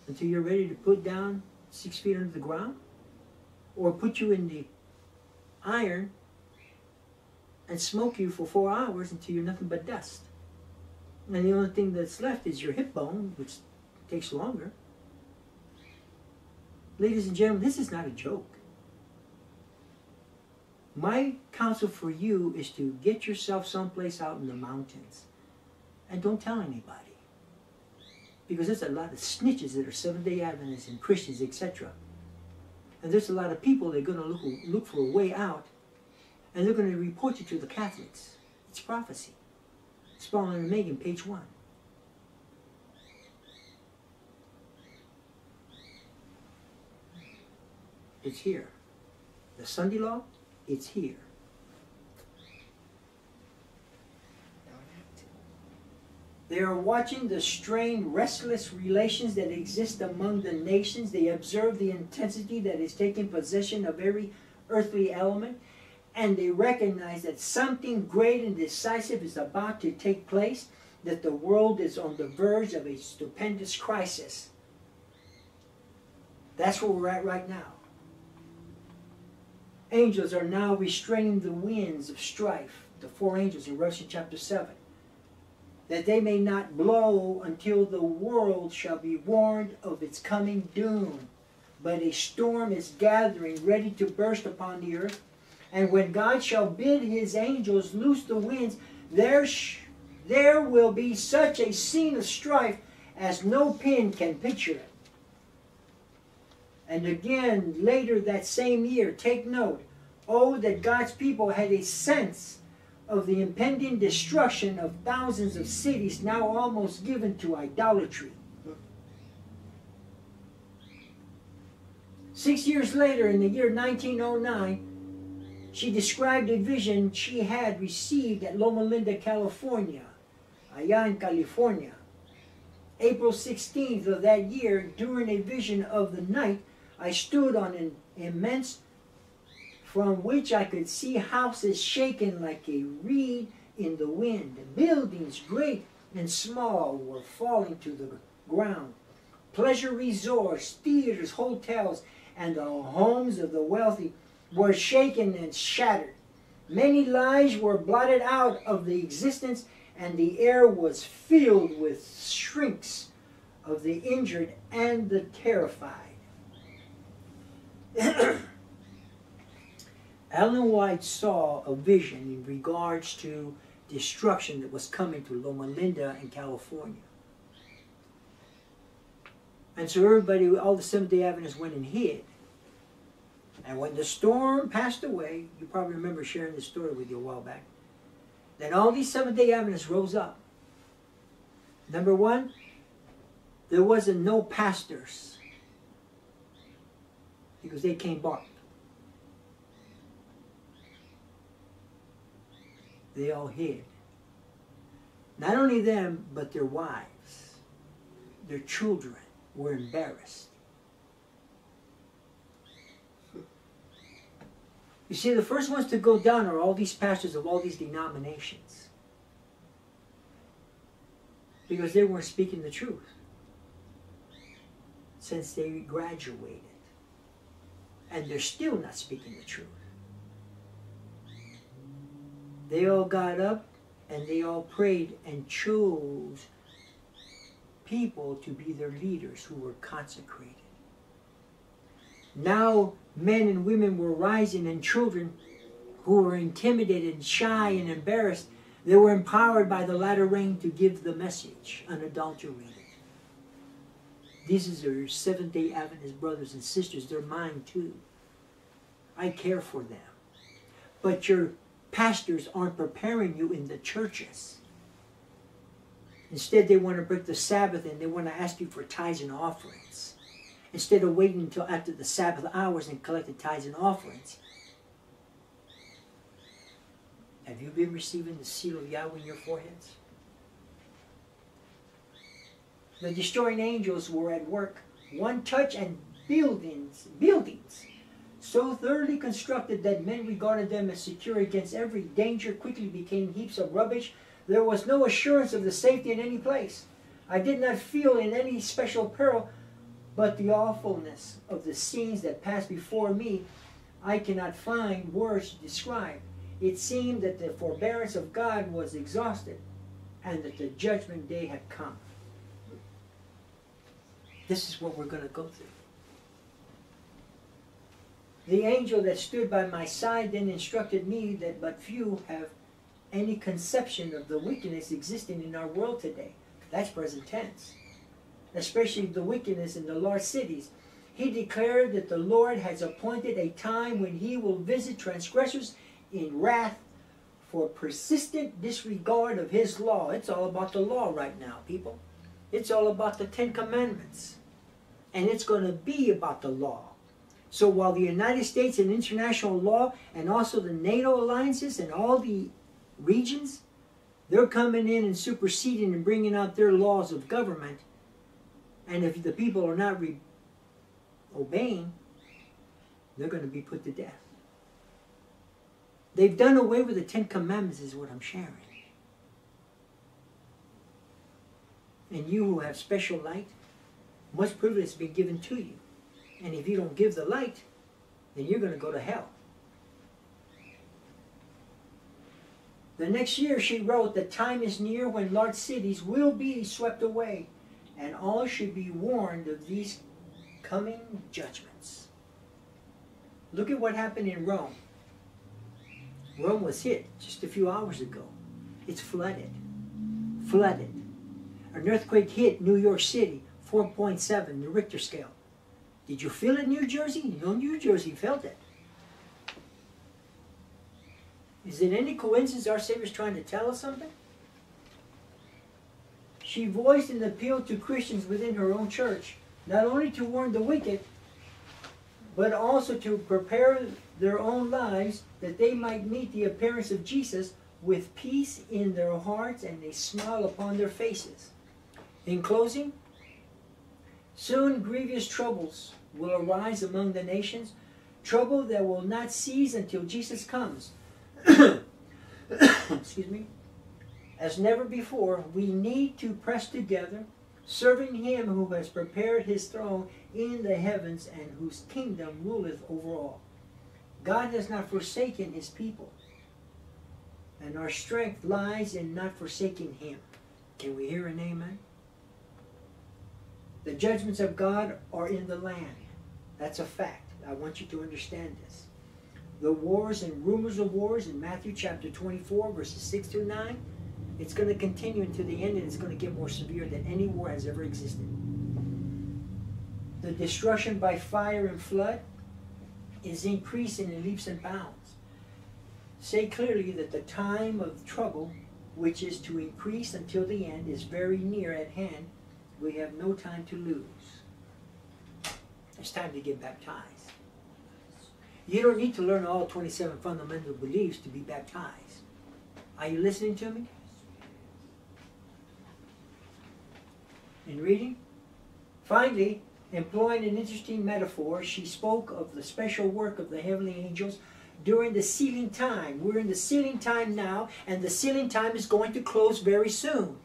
Until you're ready to put down six feet under the ground? Or put you in the iron and smoke you for four hours until you're nothing but dust. And the only thing that's left is your hip bone, which takes longer. Ladies and gentlemen, this is not a joke. My counsel for you is to get yourself someplace out in the mountains and don't tell anybody. Because there's a lot of snitches that are Seventh-day Adventists and Christians, etc. And there's a lot of people that are going to look, look for a way out, and they're going to report you to the Catholics. It's prophecy. Spalding and Magan, page one. It's here. The Sunday law, it's here. They are watching the strained, restless relations that exist among the nations. They observe the intensity that is taking possession of every earthly element. And they recognize that something great and decisive is about to take place, that the world is on the verge of a stupendous crisis. That's where we're at right now. Angels are now restraining the winds of strife. The four angels in Revelation chapter 7 that they may not blow until the world shall be warned of its coming doom. But a storm is gathering, ready to burst upon the earth. And when God shall bid his angels loose the winds, there, there will be such a scene of strife as no pen can picture it. And again, later that same year, take note, oh, that God's people had a sense of the impending destruction of thousands of cities now almost given to idolatry. Six years later, in the year 1909, she described a vision she had received at Loma Linda, California, allá in California. April 16th of that year, during a vision of the night, I stood on an immense from which I could see houses shaken like a reed in the wind. Buildings, great and small, were falling to the ground. Pleasure resorts, theaters, hotels, and the homes of the wealthy were shaken and shattered. Many lives were blotted out of the existence, and the air was filled with shrieks of the injured and the terrified. Ellen White saw a vision in regards to destruction that was coming to Loma Linda in California. And so everybody, all the Seventh day Adventists went and hid. And when the storm passed away, you probably remember sharing this story with you a while back. Then all these Seventh day Adventists rose up. Number one, there wasn't no pastors because they came back. They all hid. Not only them, but their wives, their children were embarrassed. You see, the first ones to go down are all these pastors of all these denominations. Because they weren't speaking the truth since they graduated. And they're still not speaking the truth. They all got up and they all prayed and chose people to be their leaders who were consecrated. Now men and women were rising and children who were intimidated shy and embarrassed, they were empowered by the latter rain to give the message unadulterated. These are your Seventh-day Adventist brothers and sisters. They're mine too. I care for them. But your pastors aren't preparing you in the churches. Instead, they want to break the Sabbath and they want to ask you for tithes and offerings. Instead of waiting until after the Sabbath hours and collect the tithes and offerings. Have you been receiving the seal of Yahweh in your foreheads? The destroying angels were at work. One touch and buildings, buildings so thoroughly constructed that men regarded them as secure against every danger, quickly became heaps of rubbish. There was no assurance of the safety in any place. I did not feel in any special peril, but the awfulness of the scenes that passed before me, I cannot find words to describe. It seemed that the forbearance of God was exhausted and that the judgment day had come. This is what we're going to go through. The angel that stood by my side then instructed me that but few have any conception of the wickedness existing in our world today. That's present tense. Especially the wickedness in the large cities. He declared that the Lord has appointed a time when he will visit transgressors in wrath for persistent disregard of his law. It's all about the law right now, people. It's all about the Ten Commandments. And it's going to be about the law. So while the United States and international law and also the NATO alliances and all the regions, they're coming in and superseding and bringing out their laws of government. And if the people are not obeying, they're going to be put to death. They've done away with the Ten Commandments is what I'm sharing. And you who have special light, much privilege has been given to you. And if you don't give the light, then you're going to go to hell. The next year she wrote, The time is near when large cities will be swept away, and all should be warned of these coming judgments. Look at what happened in Rome. Rome was hit just a few hours ago. It's flooded. Flooded. An earthquake hit New York City, 4.7, the Richter scale. Did you feel it, New Jersey? No, New Jersey felt it. Is it any coincidence our Savior's trying to tell us something? She voiced an appeal to Christians within her own church, not only to warn the wicked, but also to prepare their own lives that they might meet the appearance of Jesus with peace in their hearts and a smile upon their faces. In closing, soon grievous troubles will arise among the nations, trouble that will not cease until Jesus comes. Excuse me. As never before, we need to press together, serving Him who has prepared His throne in the heavens and whose kingdom ruleth over all. God has not forsaken His people, and our strength lies in not forsaking Him. Can we hear an amen? The judgments of God are in the land. That's a fact. I want you to understand this. The wars and rumors of wars in Matthew chapter 24, verses 6 through 9 it's going to continue until the end and it's going to get more severe than any war has ever existed. The destruction by fire and flood is increasing in leaps and bounds. Say clearly that the time of trouble, which is to increase until the end, is very near at hand. We have no time to lose. It's time to get baptized. You don't need to learn all 27 fundamental beliefs to be baptized. Are you listening to me? In reading. Finally, employing an interesting metaphor, she spoke of the special work of the heavenly angels during the sealing time. We're in the sealing time now, and the sealing time is going to close very soon.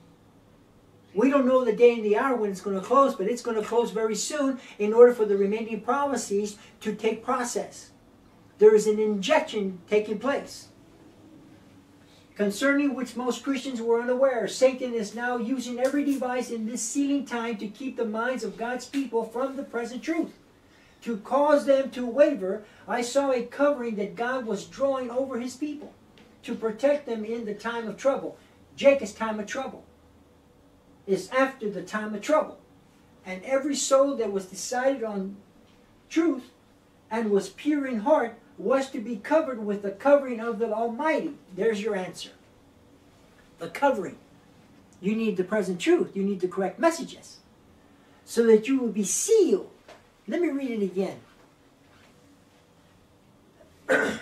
We don't know the day and the hour when it's going to close, but it's going to close very soon in order for the remaining prophecies to take process. There is an injection taking place concerning which most Christians were unaware. Satan is now using every device in this sealing time to keep the minds of God's people from the present truth. To cause them to waver, I saw a covering that God was drawing over his people to protect them in the time of trouble. Jacob's time of trouble is after the time of trouble. And every soul that was decided on truth and was pure in heart was to be covered with the covering of the Almighty. There's your answer. The covering. You need the present truth. You need the correct messages. So that you will be sealed. Let me read it again.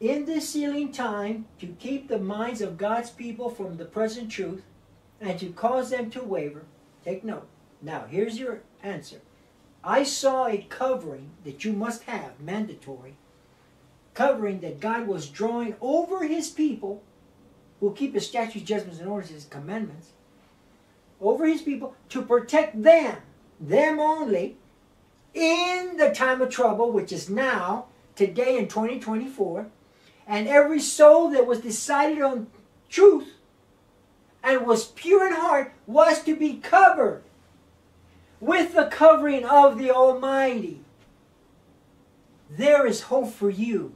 In this sealing time, to keep the minds of God's people from the present truth and to cause them to waver, take note. Now, here's your answer. I saw a covering that you must have, mandatory, covering that God was drawing over his people who keep his statutes, judgments, and orders, his commandments, over his people to protect them, them only, in the time of trouble, which is now, today in 2024, and every soul that was decided on truth and was pure in heart was to be covered with the covering of the Almighty. There is hope for you.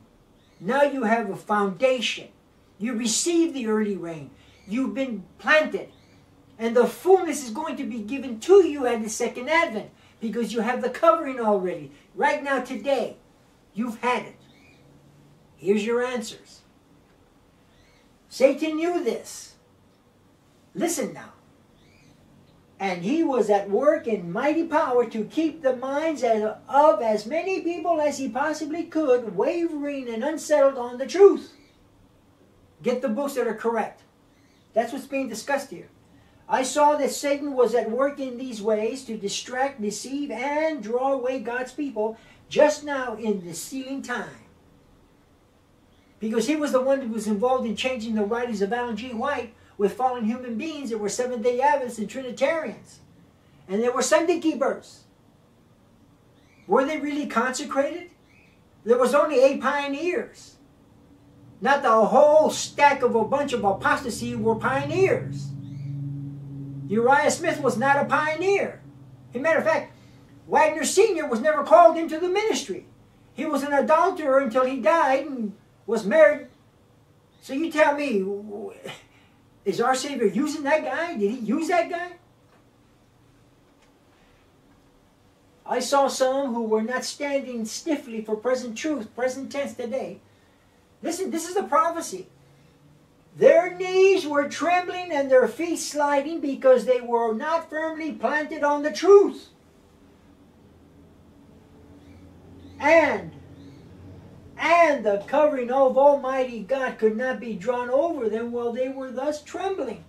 Now you have a foundation. You received the early rain. You've been planted. And the fullness is going to be given to you at the second advent because you have the covering already. Right now, today, you've had it. Here's your answers. Satan knew this. Listen now and he was at work in mighty power to keep the minds of as many people as he possibly could wavering and unsettled on the truth. Get the books that are correct. That's what's being discussed here. I saw that Satan was at work in these ways to distract, deceive, and draw away God's people just now in the sealing time. Because he was the one who was involved in changing the writings of Ellen G. White with fallen human beings. There were Seventh-day Adventists and Trinitarians. And there were Sunday keepers. Were they really consecrated? There was only eight pioneers. Not the whole stack of a bunch of apostasy were pioneers. Uriah Smith was not a pioneer. As a matter of fact, Waggoner Sr. was never called into the ministry. He was an adulterer until he died and was married. So you tell me, is our Savior using that guy? Did he use that guy? I saw some who were not standing stiffly for present truth, present tense today. Listen, this is the prophecy. Their knees were trembling and their feet sliding because they were not firmly planted on the truth. And and the covering of Almighty God could not be drawn over them while they were thus trembling.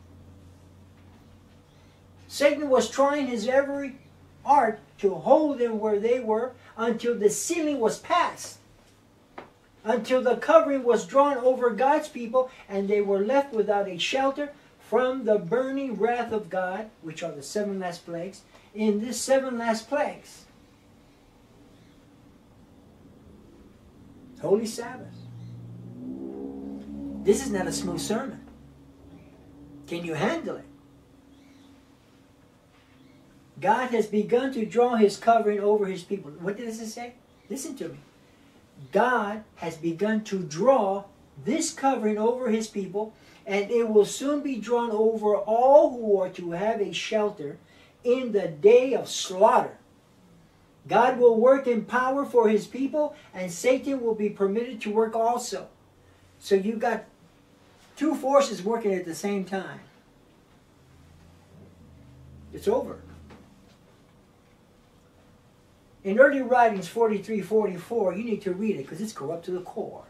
Satan was trying his every art to hold them where they were until the sealing was passed, until the covering was drawn over God's people and they were left without a shelter from the burning wrath of God, which are the seven last plagues, in this seven last plagues. Holy Sabbath. This is not a smooth sermon. Can you handle it? God has begun to draw his covering over his people. What does it say? Listen to me. God has begun to draw this covering over his people, and it will soon be drawn over all who are to have a shelter in the day of slaughter. God will work in power for his people, and Satan will be permitted to work also. So you've got two forces working at the same time. It's over. In early writings 43, 44, you need to read it because it's corrupt to the core.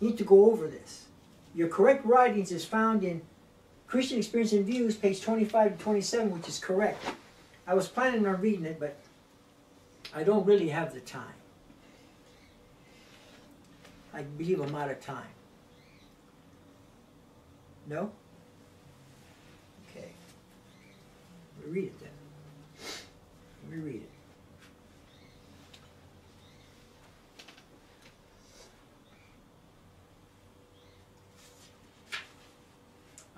You need to go over this. Your correct writings is found in Christian Experience and Views, page 25 to 27, which is correct. I was planning on reading it, but I don't really have the time. I believe I'm out of time. No? Okay. Let me read it then. Let me read it.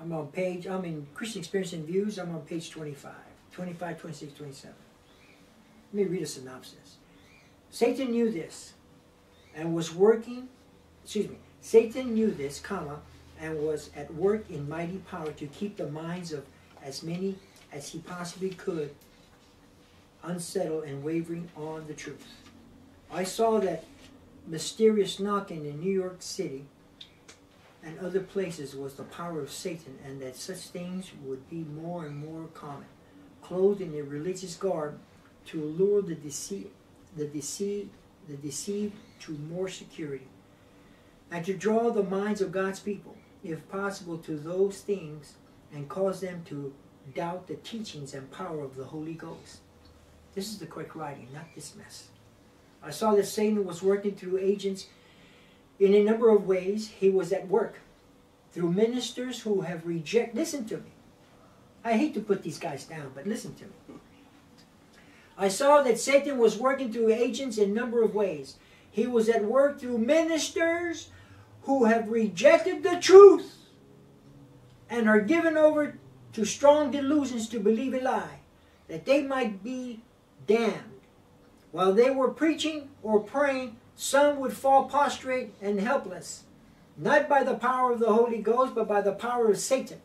I'm on page, I'm in Christian Experience and Views, I'm on page 25, 25, 26, 27. Let me read a synopsis. Satan knew this and was working, excuse me, Satan knew this, comma, and was at work in mighty power to keep the minds of as many as he possibly could unsettled and wavering on the truth. I saw that mysterious knocking in New York City and other places was the power of Satan, and that such things would be more and more common, clothed in a religious garb to lure the deceived, the deceived, the deceived to more security, and to draw the minds of God's people, if possible, to those things and cause them to doubt the teachings and power of the Holy Ghost. This is the quick writing, not this mess. I saw that Satan was working through agents in a number of ways, he was at work through ministers who have rejected. Listen to me. I hate to put these guys down, but listen to me. I saw that Satan was working through agents in a number of ways. He was at work through ministers who have rejected the truth and are given over to strong delusions to believe a lie, that they might be damned. While they were preaching or praying, some would fall prostrate and helpless, not by the power of the Holy Ghost, but by the power of Satan,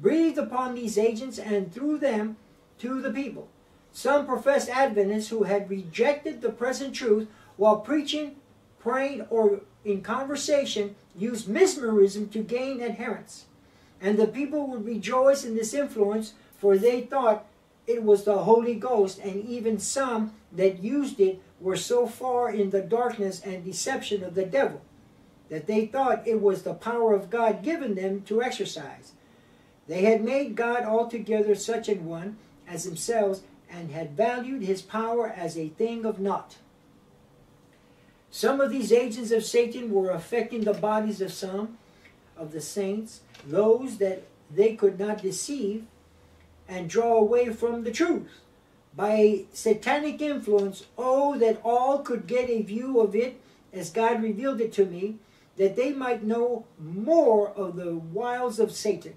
breathed upon these agents and through them to the people. Some professed Adventists who had rejected the present truth while preaching, praying, or in conversation used mesmerism to gain adherents. And the people would rejoice in this influence, for they thought it was the Holy Ghost, and even some that used it were so far in the darkness and deception of the devil that they thought it was the power of God given them to exercise. They had made God altogether such an one as themselves and had valued his power as a thing of naught. Some of these agents of Satan were affecting the bodies of some of the saints, those that they could not deceive and draw away from the truth by satanic influence, oh, that all could get a view of it as God revealed it to me, that they might know more of the wiles of Satan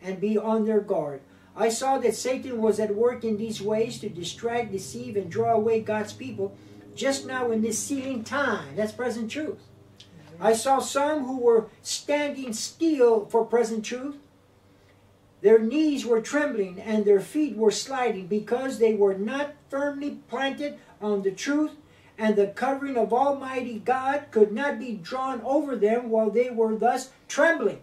and be on their guard. I saw that Satan was at work in these ways to distract, deceive, and draw away God's people just now in this sealing time. That's present truth. I saw some who were standing still for present truth, their knees were trembling and their feet were sliding because they were not firmly planted on the truth, and the covering of Almighty God could not be drawn over them while they were thus trembling.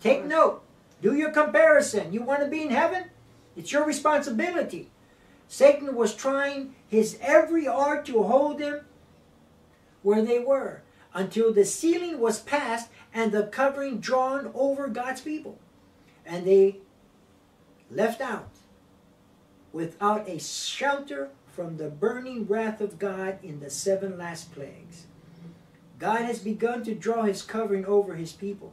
Take note. Do your comparison. You want to be in heaven? It's your responsibility. Satan was trying his every art to hold them where they were until the sealing was passed and the covering drawn over God's people. And they left out without a shelter from the burning wrath of God in the seven last plagues. God has begun to draw his covering over his people,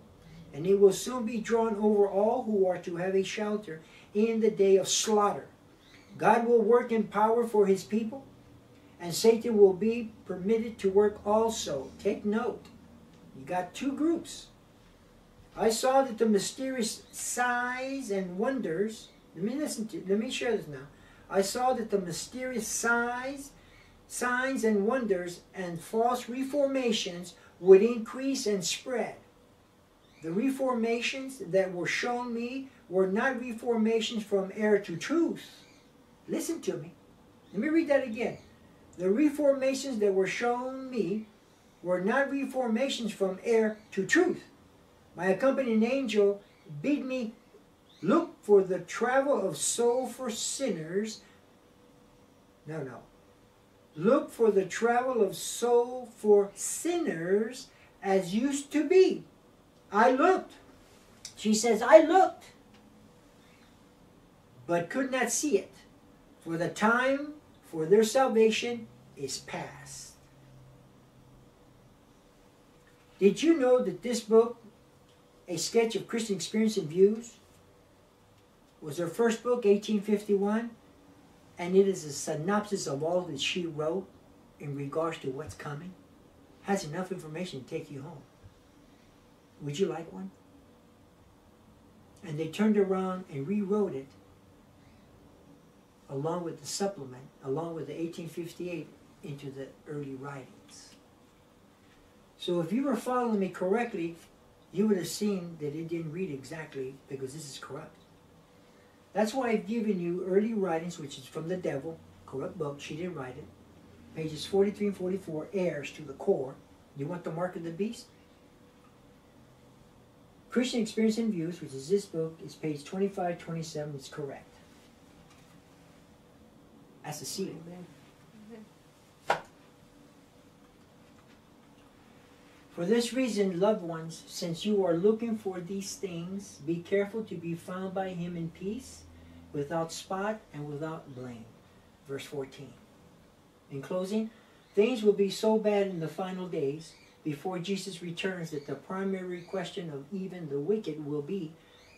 and it will soon be drawn over all who are to have a shelter in the day of slaughter. God will work in power for his people, and Satan will be permitted to work also. Take note. You got two groups. I saw that the mysterious signs and wonders. Let me listen to. Let me share this now. I saw that the mysterious signs, signs and wonders and false reformations would increase and spread. The reformations that were shown me were not reformations from error to truth. Listen to me. Let me read that again. The reformations that were shown me were not reformations from error to truth. My accompanying angel bid me look for the travel of soul for sinners. No, no. Look for the travel of soul for sinners as used to be. I looked. She says, I looked, but could not see it, for the time for their salvation is past. Did you know that this book, A Sketch of Christian Experience and Views, was her first book, 1851, and it is a synopsis of all that she wrote in regards to what's coming? Has enough information to take you home. Would you like one? And they turned around and rewrote it along with the supplement, along with the 1858 into the early writings. So if you were following me correctly, you would have seen that it didn't read exactly because this is corrupt. That's why I've given you early writings, which is from the devil, corrupt book, she didn't write it. Pages 43 and 44, heirs to the core. You want the mark of the beast? Christian Experience and Views, which is this book, is page 25, 27, it's correct. That's a seal. For this reason, loved ones, since you are looking for these things, be careful to be found by him in peace, without spot and without blame. Verse 14. In closing, things will be so bad in the final days before Jesus returns that the primary question of even the wicked will be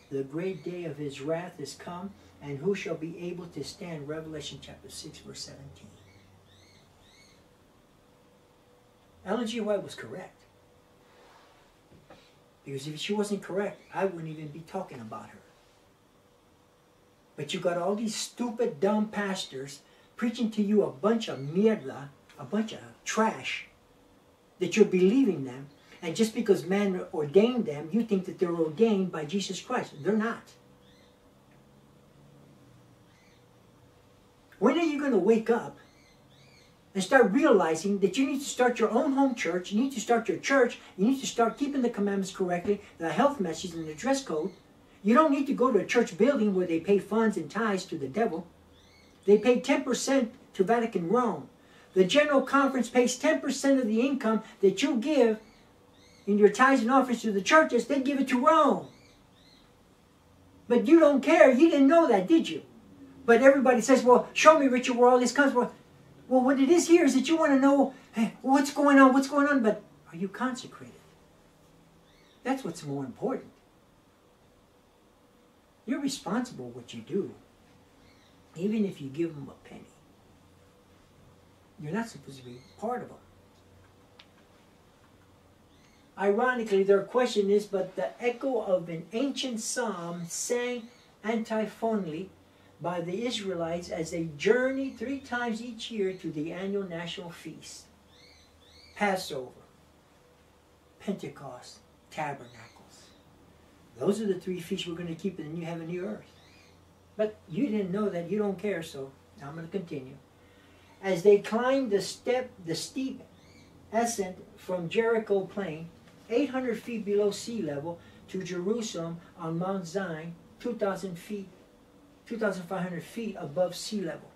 the great day of his wrath is come, and who shall be able to stand? Revelation chapter 6, verse 17. Ellen G. White was correct. Because if she wasn't correct, I wouldn't even be talking about her. But you got all these stupid, dumb pastors preaching to you a bunch of mierda, a bunch of trash, that you're believing them. And just because man ordained them, you think that they're ordained by Jesus Christ. They're not. When are you going to wake up and start realizing that you need to start your own home church, you need to start your church, you need to start keeping the commandments correctly, the health message and the dress code. You don't need to go to a church building where they pay funds and tithes to the devil. They pay 10% to Vatican Rome. The General Conference pays 10% of the income that you give in your tithes and offerings to the churches, they give it to Rome. But you don't care. You didn't know that, did you? But everybody says, well, show me, Richard, where all this comes from. Well, what it is here is that you want to know hey, what's going on, what's going on, but are you consecrated? That's what's more important. You're responsible what you do, even if you give them a penny. You're not supposed to be part of them. Ironically, their question is, but the echo of an ancient psalm sang antiphonally by the Israelites as they journeyed three times each year to the annual national feast Passover, Pentecost, Tabernacles. Those are the three feasts we're going to keep in the new heaven, new earth. But you didn't know that. You don't care, so I'm going to continue. As they climbed the step, the steep ascent from Jericho Plain, 800 feet below sea level, to Jerusalem on Mount Zion, 2,000 feet 2,500 feet above sea level.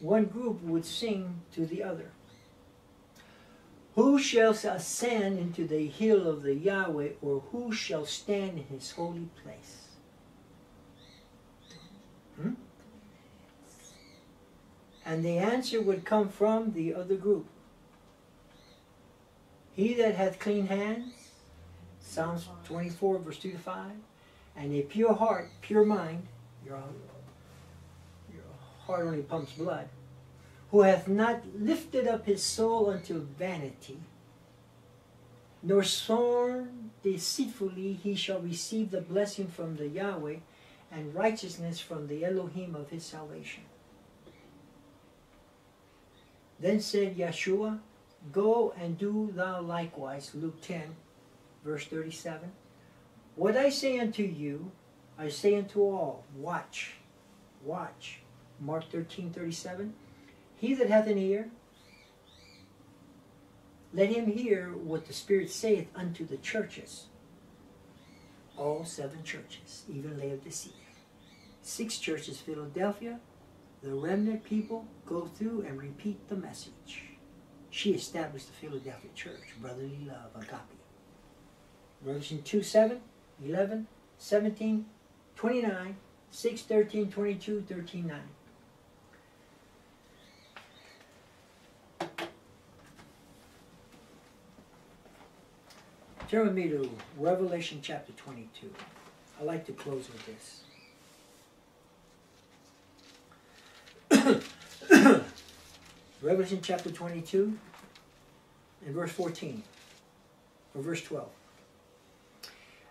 One group would sing to the other. Who shall ascend into the hill of the Yahweh, or who shall stand in his holy place? Hmm? And the answer would come from the other group. He that hath clean hands, Psalms 24, verse 2 to 5, and a pure heart, pure mind, your, your heart only pumps blood, who hath not lifted up his soul unto vanity, nor sworn deceitfully, he shall receive the blessing from the Yahweh and righteousness from the Elohim of his salvation. Then said Yeshua, Go and do thou likewise. Luke 10, verse 37. What I say unto you, I say unto all, watch, watch. Mark 13, 37. He that hath an ear, let him hear what the Spirit saith unto the churches. All seven churches, even Laodicea. Six churches, Philadelphia, the remnant people go through and repeat the message. She established the Philadelphia church, brotherly love, agape. Revelation 2 7, 11, 17, 29, 6, 13, 22, 13, 9. Turn with me to Revelation chapter 22. I like to close with this. Revelation chapter 22 and verse 14, or verse 12.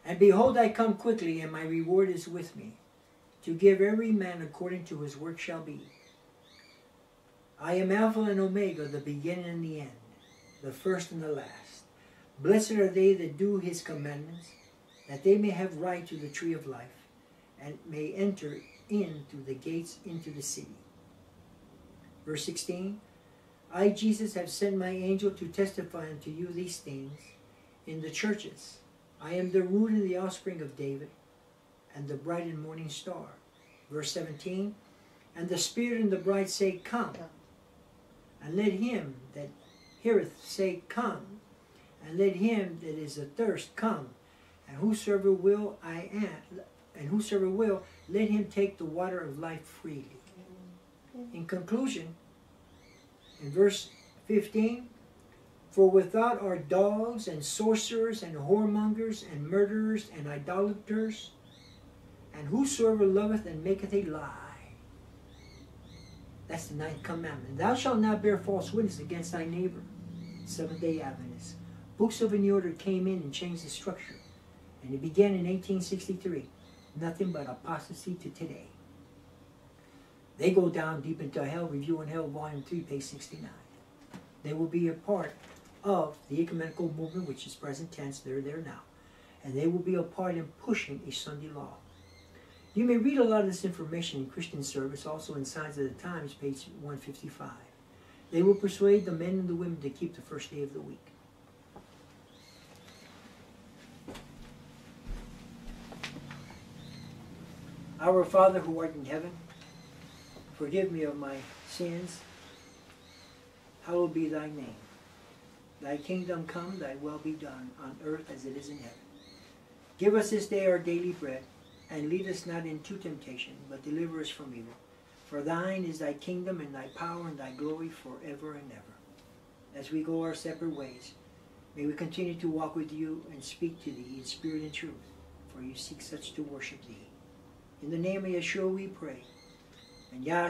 And behold, I come quickly, and my reward is with me, to give every man according to his work shall be. I am Alpha and Omega, the beginning and the end, the first and the last. Blessed are they that do his commandments, that they may have right to the tree of life, and may enter in through the gates into the city. Verse 16, I, Jesus, have sent my angel to testify unto you these things in the churches. I am the root and the offspring of David, and the bright and morning star. Verse 17, And the Spirit and the bride say, Come. And let him that heareth say, Come and let him that is athirst come, and whosoever will I am, and whosoever will, let him take the water of life freely. In conclusion, in verse 15, for without are dogs and sorcerers and whoremongers and murderers and idolaters, and whosoever loveth and maketh a lie. That's the ninth commandment. Thou shalt not bear false witness against thy neighbor. Seventh day Adventist. Books of a New Order came in and changed the structure. And it began in 1863. Nothing but apostasy to today. They go down deep into hell, Review and Herald, Volume 3, page 69. They will be a part of the ecumenical movement, which is present tense, they're there now. And they will be a part in pushing a Sunday law. You may read a lot of this information in Christian Service, also in Signs of the Times, page 155. They will persuade the men and the women to keep the first day of the week. Our Father who art in heaven, forgive me of my sins. Hallowed be thy name. Thy kingdom come, thy will be done, on earth as it is in heaven. Give us this day our daily bread, and lead us not into temptation, but deliver us from evil. For thine is thy kingdom, and thy power, and thy glory forever and ever. As we go our separate ways, may we continue to walk with you and speak to thee in spirit and truth, for you seek such to worship thee. In the name of Yeshua we pray. And Yahshua